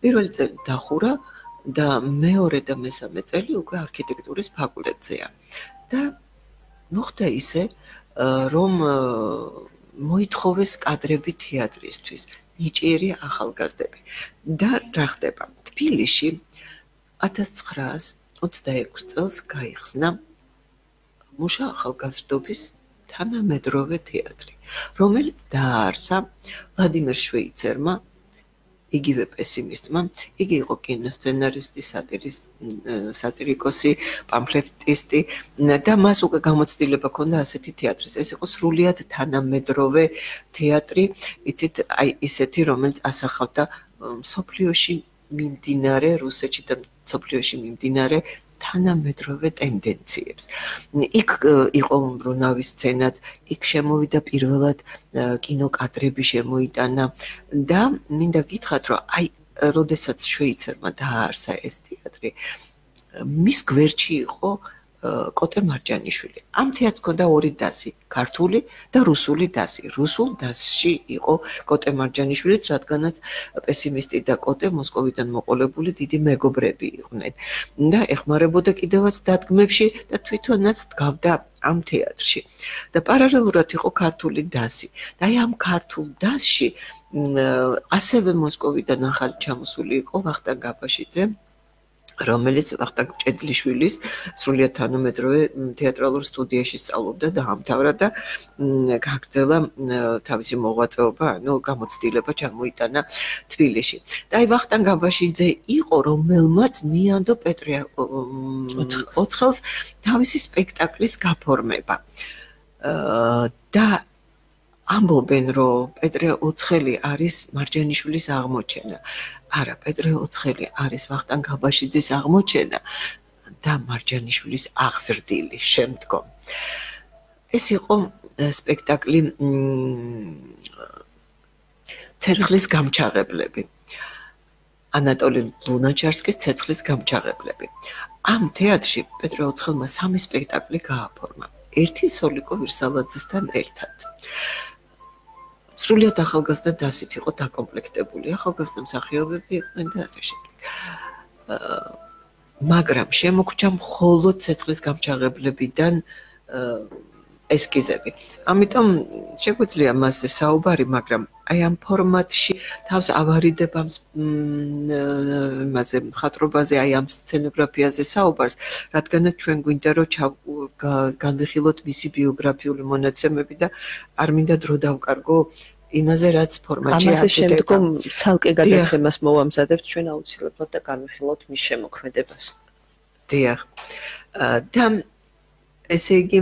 პირველი წელი დახურა და მეორე და მესამე წელი უკვე არქიტექტურის ფაკულტეტზეა. და მოხდა ისე, რომ მოითხოვეს კადრები თეატრისთვის. ნიჭიერი ახალგაზრდები. და რა ხდება? თბილისში 1926 წელს გაიხსნა მუშა ახალგაზრდობის თანამედროვე თეატრი, რომელიც დაარსა ვლადიმერ შვეიცერმა იგივე პესიმისტმა, იგი იყო კინოსცენარისტი, სატირის სატირიკოსი, პამფლეტისტი და მას უკვე გამოცდილება ჰქონდა ასეთი თეატრის. ეს იყო სრულიად თანამედროვე თეატრი, იცით, აი ისეთი, რომელიც ასახავდა სოფლიოში მიმდინარე რუსეთში და სოფლიოში მიმდინარე თანამედროვე ტენდენციებს. იქ იყო ბრუნავის სცენაც, იქ შემოვიდა პირველად კინოკადრები შემოიტანა და მინდა გითხრათ, რომ აი, როდესაც შვეიცარმა დააარსა ეს თეატრი, მის გვერდში იყო კოტე მარჯანიშვილი. ამ თეატრს ქონდა ორი დასი, ქართული და რუსული დასი. რუსულ დასში იყო კოტე მარჯანიშვილიც, რადგანაც პესიმისტი და კოტე მოსკოვიდან მოყოლებული დიდი მეგობრები იყვნენ. და ეხმარებოდა კიდევაც დადგმებში და თვითონაც დგავდა ამ თეატრში. და პარალელურად იყო ქართული დასი. და აი ამ ქართულ დასში ასევე მოსკოვიდან ახალი ჩამოსული იყო ვახტანგ გაბაშიძე. რომელიც ვახტანგ ჭედლიშვილის სრულიად თანამედროვე თეატრალურ სტუდიაში სწავლობდა და ამთავრა და გაგრძელა თავისი მოღვაწეობა, ანუ გამოცდილება ჩამოიტანა თბილისში. და აი ვახტანგ გაბაშიძე იყო რომელმაც მიანდო პეტრე ოცხელს თავისი სპექტაკლის გაფორმება. და ამბობენ, რომ პეტრე ოცხელი არის მარჯანიშვილის აღმოჩენა. არა, პეტრე ოცხელი არის ვახტანგ გაბაშიძის აღმოჩენა და მარჯანიშვილის აღზრდილი შემდგომ. ეს იყო სპექტაკლი ცეცხლის გამჩაღებლები. ანატოლი ლუნაჩარსკის ცეცხლის გამჩაღებლები. ამ თეატრში პეტრე ოცხელმა სამი სპექტაკლი გააფორმა. ერთი სოლიკო ვირსალაძესთან ერთად. სრულიად ახალგაზრდა დასით იყო დაკომპლექტებული, ახალგაზრდა მსახიობები იყვნენ და ასე შემდეგ. მაგრამ შემოგჭა მხოლოდ ცეცხლის გამჩაღებლებიდან აა ესკიზები. ამიტომ შეგვიძლია მასზე საუბარი, მაგრამ აი ამ ფორმატში თავს ავარიდება მასე მხატვრობაზე, აი ამ სცენოგრაფიაზე საუბარს, რადგანაც ჩვენ გვინდა რომ განვიხილოთ მისი ბიოგრაფიული მონაცემები და არ მინდა დრო დავკარგო იმაზე რაც ფორმატში ამაზე შემდგომ ცალკე გადაცემას მოვამზადებთ ჩვენ აუცილებლად და განვიხილოთ მის შემოქმედებას. დიახ. და ესე იგი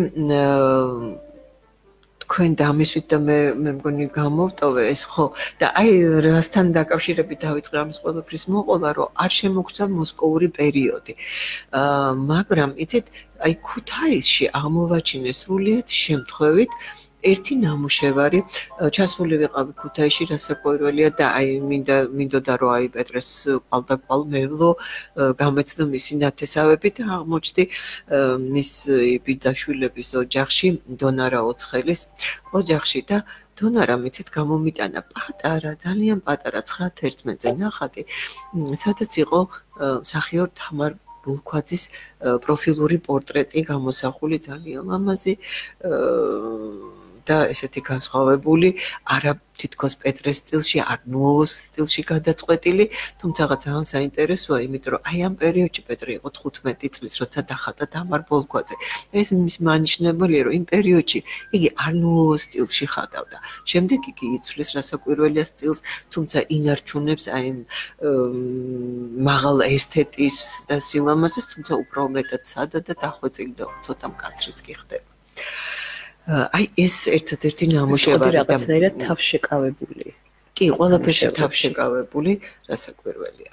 თქვენ დამისვით და მე მე მგონი გამოვტოვე ეს ხო? და აი რასთან დაკავშირებით დავიწყე ამის ყველაფრის მოყოლა რომ არ შემოგცა მოსკოვური პერიოდი. აა მაგრამ იცით აი ქუთაისში აღმოვაჩინეს სრულიად შემთხვევით ერთი ნამუშევარი ჩასული ვიყავი ქუთაისში რასაკვირველია და აი მინდა მინდოდა რომ აი პეტრეს ყალდა ყალ მევლო გამეცნო მისი ნათესავები და აღმოჩნდი მის ბიძაშვილების ოჯახში დონარა ოცხელის ოჯახში და დონარა მიცით გამომიტანა. პატარა ძალიან პატარა 9-11-ზე ნახატი. სადაც იყო სახიორ თამარ ბულქვაძის პროფილური პორტრეტი გამოსახული ძალიან ლამაზი აა და ესეთი განსხვავებული არა თითქოს პეტრეს სტილში, არ ნუოს სტილში გადაწყვეტილი, თუმცა ძალიან საინტერესოა, იმიტომ რომ აი ამ პერიოდში პეტრე იყო 15 წლის, როცა დახატა თამარ ბოლქვაძე. ეს მის მანიშნებელია, რომ იმ პერიოდში იგი არ ნუოს სტილში ხატავდა. შემდეგ იგი იცვლის რასაკვირველია სტილს, თუმცა ინარჩუნებს აი მაღალ ესთეტის და სილამაზეს, თუმცა უფრო მეტად სადა და დახვეწილი და ცოტა მკაცრიც კი ხდება. აი ეს ერთადერთი ნამუშევარი და რაღაცნაირად თავშეკავებული. კი, ყველაფერში თავშეკავებული, რასაკვირველია.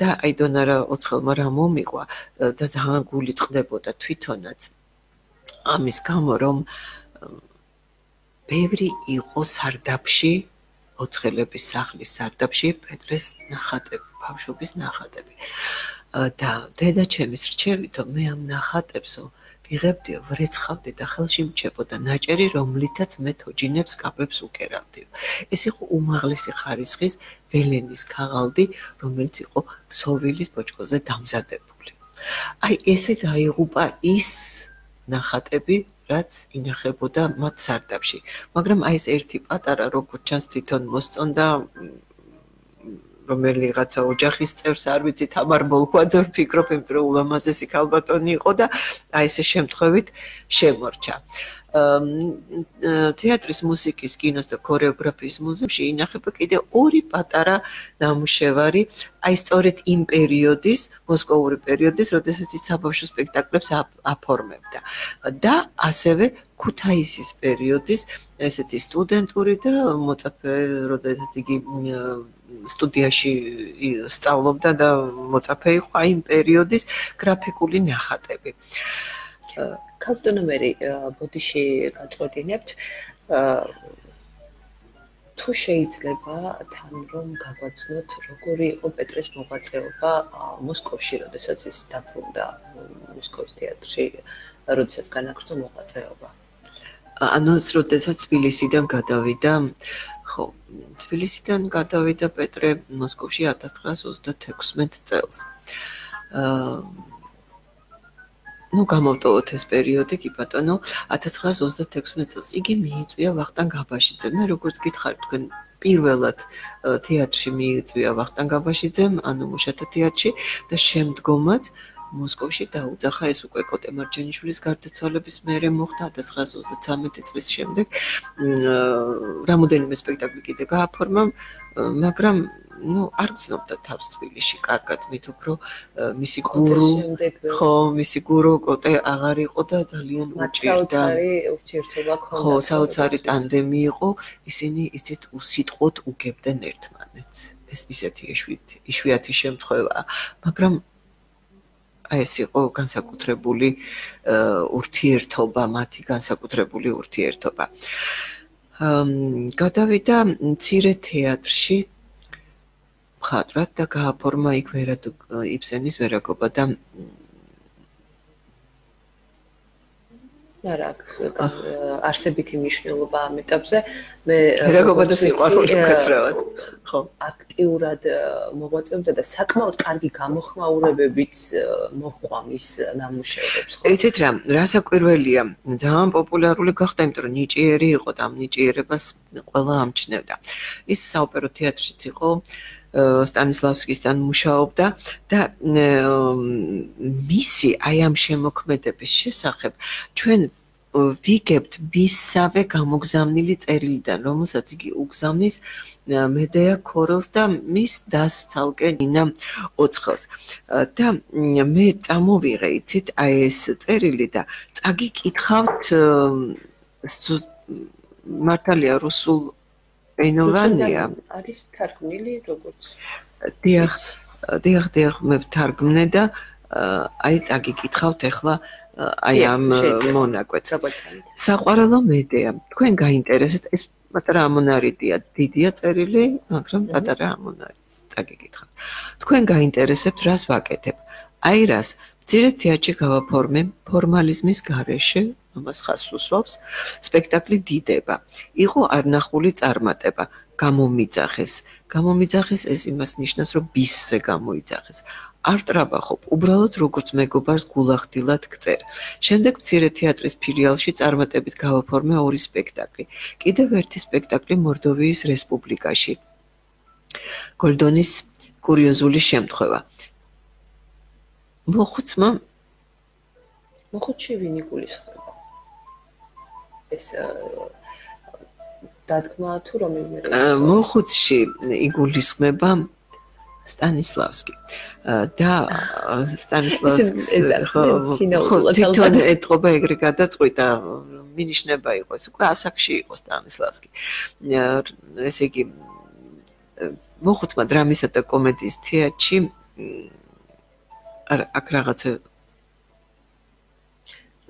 და აი დონარა ოცხელმა რა მომიყვა და ძალიან გული წდებოდა თვითონაც ამის გამო რომ ბევრი იყო სარდაფში ოცხელების სახლის სარდაფში პეტრეს ნახატები, ბავშვობის ნახატები. და დედა ჩემის რჩევითო მე ამ ნახატებსო ვიღებდი ვრეცხავდი და ხელში მჩებოდა ნაჭერი რომლითაც მე თოჯინებს კაპებს უკერავდი. ეს იყო უმაღლესი ხარისხის ველენის ქაღალდი, რომელიც იყო სოვილის ბოჭკოზე დამზადებული. აი ესე დაიღუპა ის ნახატები, რაც ინახებოდა მათ სარდაფში. მაგრამ აი ეს ერთი პატარა როგორც ჩანს თვითონ მოსწონდა რომელიღაცა ოჯახის წევრს არ ვიცი თამარ ბოლქვაძე ვფიქრობ იმიტომ რომ ულამაზესი ქალბატონი იყო და აი ესე შემთხვევით შემორჩა. თეატრის მუსიკის კინოს და ქორეოგრაფიის მუზეუმში ინახება კიდე ორი პატარა ნამუშევარი აი სწორედ იმ პერიოდის მოსკოვური პერიოდის როდესაც ის საბავშვო სპექტაკლებს აფორმებდა და ასევე ქუთაისის პერიოდის ესეთი სტუდენტური და მოწაფე როდესაც იგი სტუდიაში სწავლობდა და მოწაფე იყო აი იმ პერიოდის გრაფიკული ნახატები. კარტონომერი ბოდიში გაწყვეტინებთ თუ შეიძლება თან რომ გაგვაცნოთ როგორი იყო პეტრეს მოღვაწეობა მოსკოვში, როდესაც ის დაბრუნდა მოსკოვის თეატრში, როდესაც განაგრძო მოღვაწეობა. ანუ როდესაც თბილისიდან გადავიდა ხო, თბილისიდან გადავიდა პეტრე მოსკოვში 1936 წელს. აა ну გამოვტოვოთ ეს პერიოდი კი ბატონო 1936 წელს იგი მიიწვია ვახტანგ აბაშიძე მე როგორც გითხარით თქვენ პირველად თეატრში მიიწვია ვახტანგ აბაშიძემ ანუ მუშათა თეატრში და შემდგომაც მოსკოვში დაუძახა ეს უკვე კოტე მარჯანიშვილის გარდაცვალების მერე მოხდა 1933 წლის შემდეგ. რამოდენიმე სპექტაკლი კიდე გააფორმა მაგრამ ну არ გძნობდა თავს თბილისში კარგად მით უფრო მისი გურუ ხო მისი გურუ კოტე აღარ იყო და ძალიან უჭირდა. ურთიერთობა ქონდა ხო საოცარი ტანდემი იყო ისინი იცით უსიტყვოდ უგებდნენ ერთმანეთს. ეს ისეთი იშვიათი შემთხვევაა მაგრამ ეს იყო განსაკუთრებული ურთიერთობა მათი განსაკუთრებული ურთიერთობა. გადავიდა მცირე თეატრში. მხატვრად და გააფორმა იქ ვერად იბსენის ვერაგობა და არა არსებითი მნიშვნელობა ამ ეტაპზე მე ვერაგობა და სიყვარული უკაცრავად ხო. აქტიურად მოღვაწეობდა და საკმაოდ კარგი გამოხმაურებებით მოჰყვა მის ნამუშევრებს ხო? იცით რა რასაკვირველია ძალიან პოპულარული გახდა იმიტომ რომ ნიჭიერი იყო და ამ ნიჭიერებას ყველა ამჩნევდა. ის საოპერო თეატრშიც იყო სტანისლავსკისთან მუშაობდა და მისი აი ამ შემოქმედების შესახებ ჩვენ ვიგებთ მისავე გამოგზავნილი წერილიდან, რომელსაც იგი უგზავნის მედეა ქორელს და მის დასცალკე ნინა ოცხელს. და მე წამოვიღე, იცით, აი ეს წერილი და წაგიკითხავთ მართალია რუსულ ენოვანია არის თარგმნილი როგორც დიახ დიახ დიახ მე ვთარგმნე და აი წაგიკითხავთ ახლა აი ამ მონაკვეთს. საყვარელო მედია თქვენ გაინტერესეთ ეს პატარა ამონარიდია დიდია წერილი მაგრამ პატარა ამონარიდს წაგიკითხავთ თქვენ გაინტერესებთ რას ვაკეთებ? აი რას? მცირე თეატრში გავაფორმე ფორმალიზმის გარეშე ამას ხას უსვავს სპექტაკლი დიდება. იყო არნახული წარმატება. გამომიძახეს. გამომიძახეს ეს იმას ნიშნავს რომ ბისზე გამოიძახეს. არ ტრაბახობ უბრალოდ როგორც მეგობარს გულახდილად გწერ. შემდეგ მცირე თეატრის ფილიალში წარმატებით გავაფორმე ორი სპექტაკლი. კიდევ ერთი სპექტაკლი მორდოვიის რესპუბლიკაში. გოლდონის კურიოზული შემთხვევა. მოხუცმა მოხუცი ვინი გულისხმობს ეს დადგმა თუ რომელიმე მოხუცში იგულისხმება სტანისლავსკი. და სტანისლავსკი ხო თვითონ ეთყობა ეგრე გადაწყვიტა მინიშნება იყო ეს უკვე ასაკში იყო სტანისლავსკი. ესე იგი მოხუცმა დრამისა და კომედიის თეატრში არ აქ რაღაცა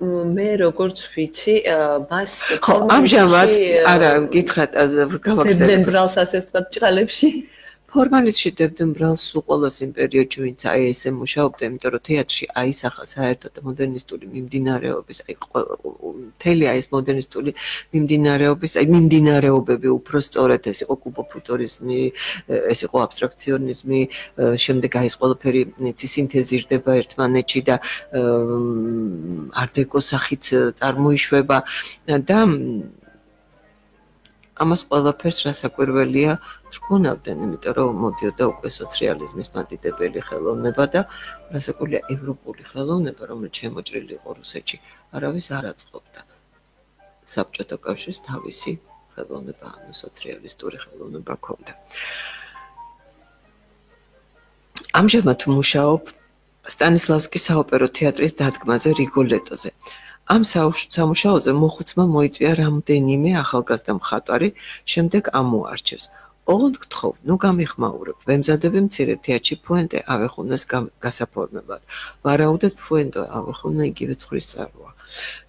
მე როგორც ვიცი, მას ხო, ამჟამად არა, გითხრათ, გავაგზავნე. დემბრალს ასე ვთქვათ, ჭყალებში. ფორმალისტში დებდნენ ბრალს სულ ყოველს იმ პერიოდში, ვინც აი ესე მუშაობდა, იმიტომ რომ თეატრში აისახა საერთოდ მოდერნისტული მიმდინარეობის, აი მთელი აი ეს მოდერნისტული მიმდინარეობის, აი მიმდინარეობები უფრო სწორედ ეს იყო კუბოფუტურიზმი, ეს იყო აბსტრაქციონიზმი, შემდეგ აი ეს ყველაფერი იცი სინთეზირდება ერთმანეთში და არტეკოს სახით წარმოიშვება და ამას ყველაფერს რასაკვირველია თრგუნავდნენ, იმიტომ რომ მოდიოდა უკვე სოციალიზმის მანტიდებელი ხელოვნება და რასაკვირველია ევროპული ხელოვნება, რომელიც შემოჭრილი იყო რუსეთში, არავის არ აწყობდა. საბჭოთა კავშირის თავისი ხელოვნება, ანუ სოციალისტური ხელოვნება ქონდა. ამჟამად მუშაობ სტანისლავსკის საოპერო თეატრის დადგმაზე რიგოლეტოზე. ამ სამუშაოზე მოხუცმა მოიწვია რამდენიმე ახალგაზრდა მხატვარი, შემდეგ ამოარჩევს. ოღონდ გთხოვ, ნუ გამიხმაურებ, ვემზადები მცირე თეატრში ფუენტე ავეხუნეს გასაფორმებლად. ვარაუდებ ფუენტე ავეხუნა იგივე ცხრის წარვა.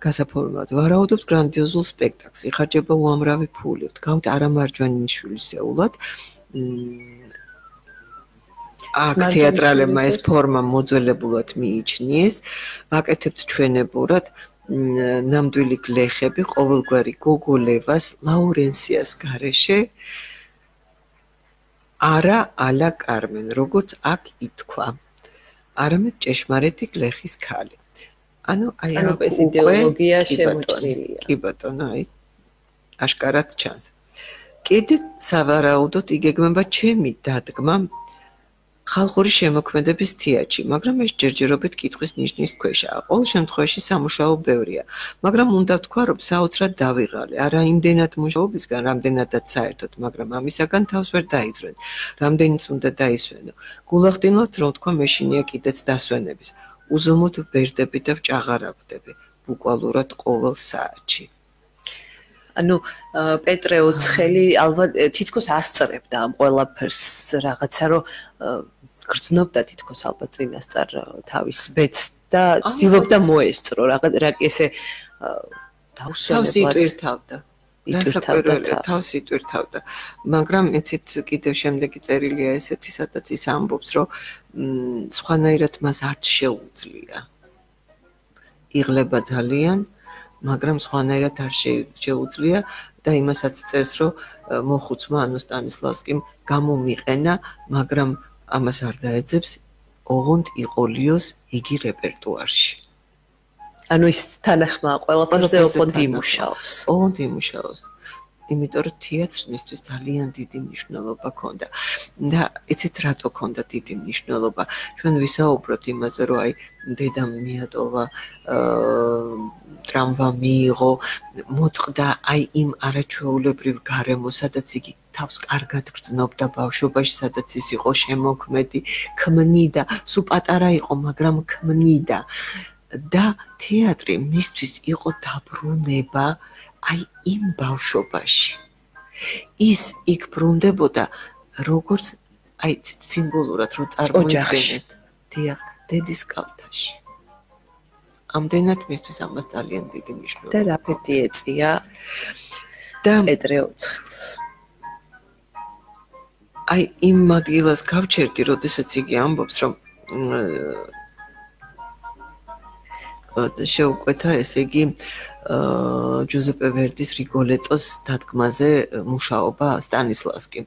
გასაფორმებლად ვარაუდობთ გრანდიოზულ სპექტაკლს. იხარჯება უამრავი ფული. დგავთ არამარჯვანიშვილის ეულად. აქ თეატრალებმა ეს ფორმა მოძველებულად მიიჩნიეს. ვაკეთებთ ჩვენებურად ნამდვილი გლეხები ყოველგვარი გოგოლევას ლაურენსიას გარეშე არა ალა კარმენ როგორც აქ ითქვა. არამედ ჭეშმარიტი გლეხის ქალი. ანუ აი ანუ ეს იდეოლოგია შემოჭრილია. კი ბატონო აი აშკარად ჩანს. კიდე სავარაუდოდ იგეგმება ჩემი დადგმა ხალხური შემოქმედების თეატრში, მაგრამ ეს ჯერჯერობით კითხვის ნიშნის ქვეშაა. ყოველ შემთხვევაში სამუშაო ბევრია, მაგრამ უნდა ვთქვა, რომ საოცრად დავიღალე, არა იმდენად მუშაობისგან, რამდენადაც საერთოდ, მაგრამ ამისაგან თავს ვერ დაიძრენ. რამდენიც უნდა დაისვენო. გულახდილობთ, რომ თქვა მეშინია კიდეც დასვენების. უზომოდ ვბერდები და ვჭაღარავდები, ბუკვალურად ყოველ საათში. ანუ პეტრე ოცხელი ალბათ თითქოს ასწრებდა ამ ყველაფერს რაღაცა რომ გრძნობდა თითქოს ალბათ წინასწარ თავის ბედს და ცდილობდა მოესწრო. რაღაც რა კი ესე თავს იტვირთავდა. რასაკვირველია თავს. იტვირთავდა. მაგრამ ეცით კიდევ შემდეგი წერილია ესეთი სადაც ის ამბობს რომ სხვანაირად მას არ შეუძლია. იღლება ძალიან მაგრამ სხვანაირად არ შეუძლია და იმასაც წერს რომ მოხუცმა ანუ სტანისლავსკიმ გამომიყენა მაგრამ ამას არ დაეძებს ოღონდ იყოლიოს იგი რეპერტუარში. ანუ ის თანახმა ყველაფერზე ოღონდ იმუშაოს. ოღონდ იმუშაოს. იმიტომ რომ თეატრს მისთვის ძალიან დიდი მნიშვნელობა ჰქონდა და იცით რატო ჰქონდა დიდი მნიშვნელობა? ჩვენ ვისაუბროთ იმაზე რომ აი დედამ მიატოვა ტრამვა მიიღო მოწყდა აი იმ არაჩვეულებრივ გარემო სადაც იგი თავს კარგად გრძნობდა ბავშვობაში სადაც ის იყო შემოქმედი. ქმნიდა სუ პატარა იყო მაგრამ ქმნიდა. და თეატრი მისთვის იყო დაბრუნება აი იმ ბავშვობაში. ის იქ ბრუნდებოდა როგორც აი სიმბოლურად რო წარმოიდგენთ დიახ დედის კალთაში. ამდენად მისთვის ამას ძალიან დიდი მნიშვნელობა და რა ფეთი ეწია და პეტრე ოცხლს აი იმ მაგილას გავჩერდი როდესაც იგი ამბობს რომ შეუკვეთა ესე იგი ჯუზეპე ვერდის რიგოლეტოს დადგმაზე მუშაობა სტანისლავსკი.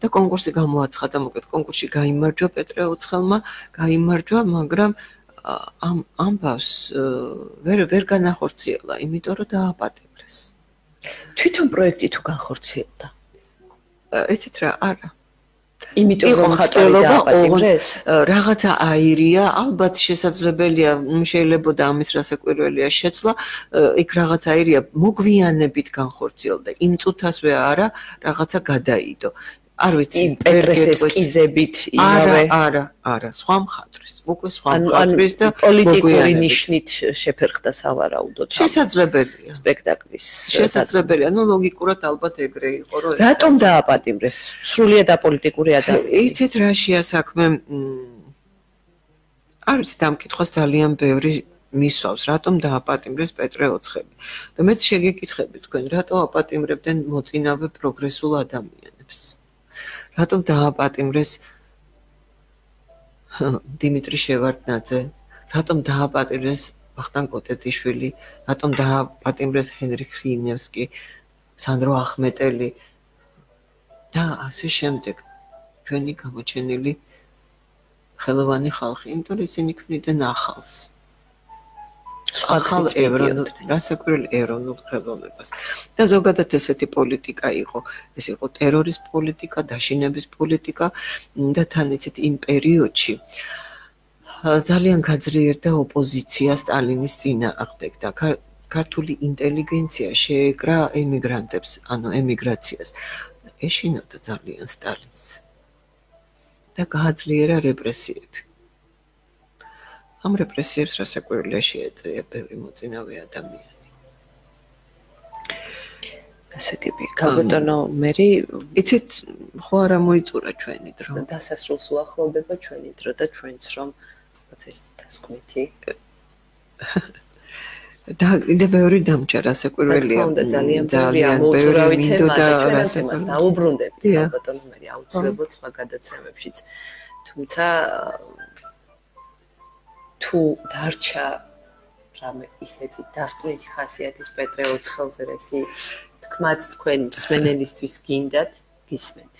და კონკურსი გამოაცხადა, მოკლედ კონკურსში გამოიმარჯვა პეტრე ოცხელმა, გამოიმარჯვა, მაგრამ ამ ამბავს ვერ ვერ განახორციელა, იმიტომ რომ დააპატიმრეს. თვითონ პროექტი თუ განხორციელდა? ესეთ რა, არა. იმიტომ რომ ხატულობა ოღონდ რაღაცა აირია, ალბათ შესაძლებელია, შეიძლება და ამის რასაკვირველია შეცვლა, იქ რაღაც აირია მოგვიანებით განხორციელდა. იმ წუთასვე არა, რაღაცა გადაიდო. არ ვიცი პეტრეს ესკიზებით იმავე არა არა სხვა მხატვრის უკვე სხვა მხატვრის და პოლიტიკური ნიშნით შეფერხდა სავარაუდოდ შესაძლებელია. სპექტაკლის შესაძლებელია. ნუ ლოგიკურად ალბათ ეგრე იყო რომ რატომ დააპატიმრეს? სრულიად აპოლიტიკური ადამიანი. იცით რაშია საქმე არ ვიცი ამ კითხოს ძალიან ბევრი მისვავს, რატომ დააპატიმრეს პეტრე ოცხელი. და მეც შეგეკითხები თქვენ, რატო აპატიმრებდნენ მოწინავე პროგრესულ ადამიანებს? რატომ დააპატიმრეს დიმიტრი შევარდნაძე? რატომ დააპატიმრეს ვახტანგ კოტეტიშვილი? რატომ დააპატიმრეს ჰენრიხ ხინევსკი, სანდრო ახმეტელი და ასე შემდეგ? ჩვენი გამოჩენილი ხელოვანი ხალხი, იმიტომ ისინი ქმნიდნენ ახალს. ახალ ევროპულ რასაკვირველ ეროვნულ ხელოვნებას. და ზოგადად ესეთი პოლიტიკა იყო, ეს იყო ტერორის პოლიტიკა, დაშინების პოლიტიკა და თან იცით იმ პერიოდში ძალიან გაძლიერდა ოპოზიცია სტალინის წინააღმდეგ და ქართული ინტელიგენცია შეეკრა ემიგრანტებს, ანუ ემიგრაციას. ეშინოდა ძალიან სტალინს. და გააძლიერა რეპრესიები. ამ რეპრესიებს რასაკვირველია შეეწია ბევრი მოწინავე ადამიანი. გასაგები, გაბატონო მერი, იცით, ხო არა მოიწურა ჩვენი დრო. დასასრულს უახლოვდება ჩვენი დრო და ჩვენც რომ ეს დასკვნითი და ინდა ბევრი დამჭა რასაკვირველია. და ძალიან ბევრი ამოუწურავი თემა და ჩვენს თემას დაუბრუნდებით გაბატონო მერი აუცილებლად სხვა გადაცემებშიც. თუმცა თუ დარჩა რამე ისეთი დასკვნითი ხასიათის პეტრე ოცხელზე რესი თქმაც თქვენ მსმენელისთვის გინდათ გისმენთ.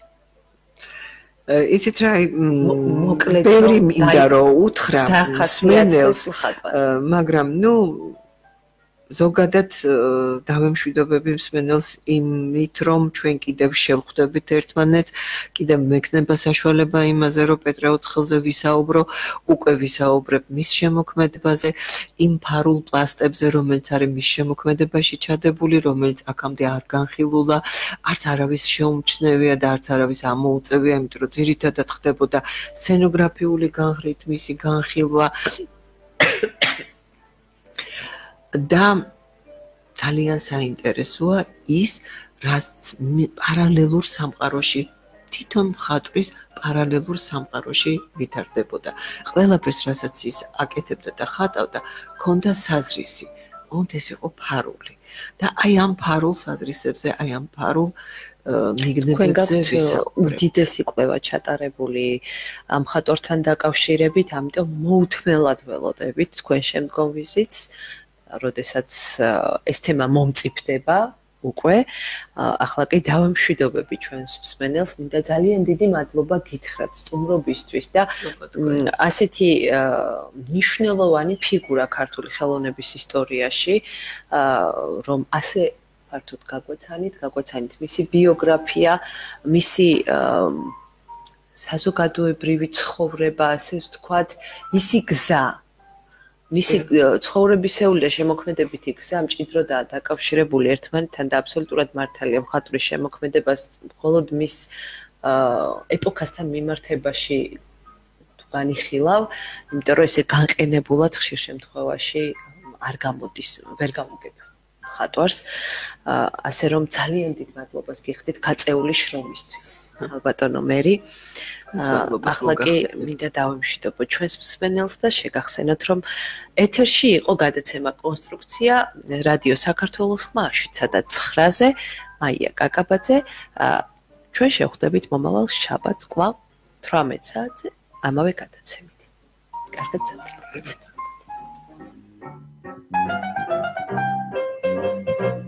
იცით რა მოკლედ ბევრი მინდა რომ უთხრა მსმენელს მაგრამ ნუ ზოგადად დავემშვიდობები მსმენელს იმით რომ ჩვენ კიდევ შევხვდებით ერთმანეთს კიდევ მექნება საშუალება იმაზე რომ პეტრე ოცხელზე ვისაუბრო უკვე ვისაუბრებ მის შემოქმედებაზე იმ ფარულ პლასტებზე რომელიც არის მის შემოქმედებაში ჩადებული რომელიც აქამდე არ განხილულა არც არავის შეუმჩნევია და არც არავის ამოუწევია იმიტომ რომ ძირითადად ხდებოდა სცენოგრაფიული განხრით მისი განხილვა და ძალიან საინტერესოა ის, რაც პარალელურ სამყაროში თვითონ მხატვრის პარალელურ სამყაროში ვითარდებოდა. ყველაფერს, რასაც ის აკეთებდა და ხატავდა, ქონდა საზრისი. კონთ ეს იყო ფარული. და აი ამ ფარულ საზრისებზე, აი ამ ფარულ მიგნებებზე უდიდესი კვლევა ჩატარებული ამ ხატორთან დაკავშირებით, ამიტომ მოუთმელად ველოდებით თქვენ შემდგომ ვიზიტს. როდესაც ეს თემა მომწიფდება უკვე ახლა კი დავემშვიდობები ჩვენს მსმენელს მინდა ძალიან დიდი მადლობა გითხრათ სტუმრობისთვის და ასეთი ნიშნულოვანი ფიგურა ქართული ხელოვნების ისტორიაში რომ ასე ფართოდ გაგვეცანით გაგვეცანით მისი ბიოგრაფია მისი საზოგადოებრივი ცხოვრება ასე ვთქვათ მისი გზა მისი ცხოვრებისეული და შემოქმედებითი გზა მჭიდროდაა დაკავშირებული ერთმანეთთან და აბსოლუტურად მართალია მხატვრის შემოქმედებას მხოლოდ მის ეპოქასთან მიმართებაში განიხილავ, იმიტომ რომ ესე განყენებულად ხშირ შემთხვევაში არ გამოდის, ვერ გამოგება მხატვარს. ასე რომ ძალიან დიდ მადლობას გიხდით გაწეული შრომისთვის. ალბათონო მერი. ახლა კი მინდა დავემშვიდობო ჩვენს მსმენელს და შეგახსენოთ რომ ეთერში იყო გადაცემა კონსტრუქცია რადიო საქართველოს ხმაშიც და 9-ზე მაია კაკაბაძე ჩვენ შევხვდებით მომავალ შაბათს კვლავ 18 საათზე ამავე გადაცემით კარგად წადით thank you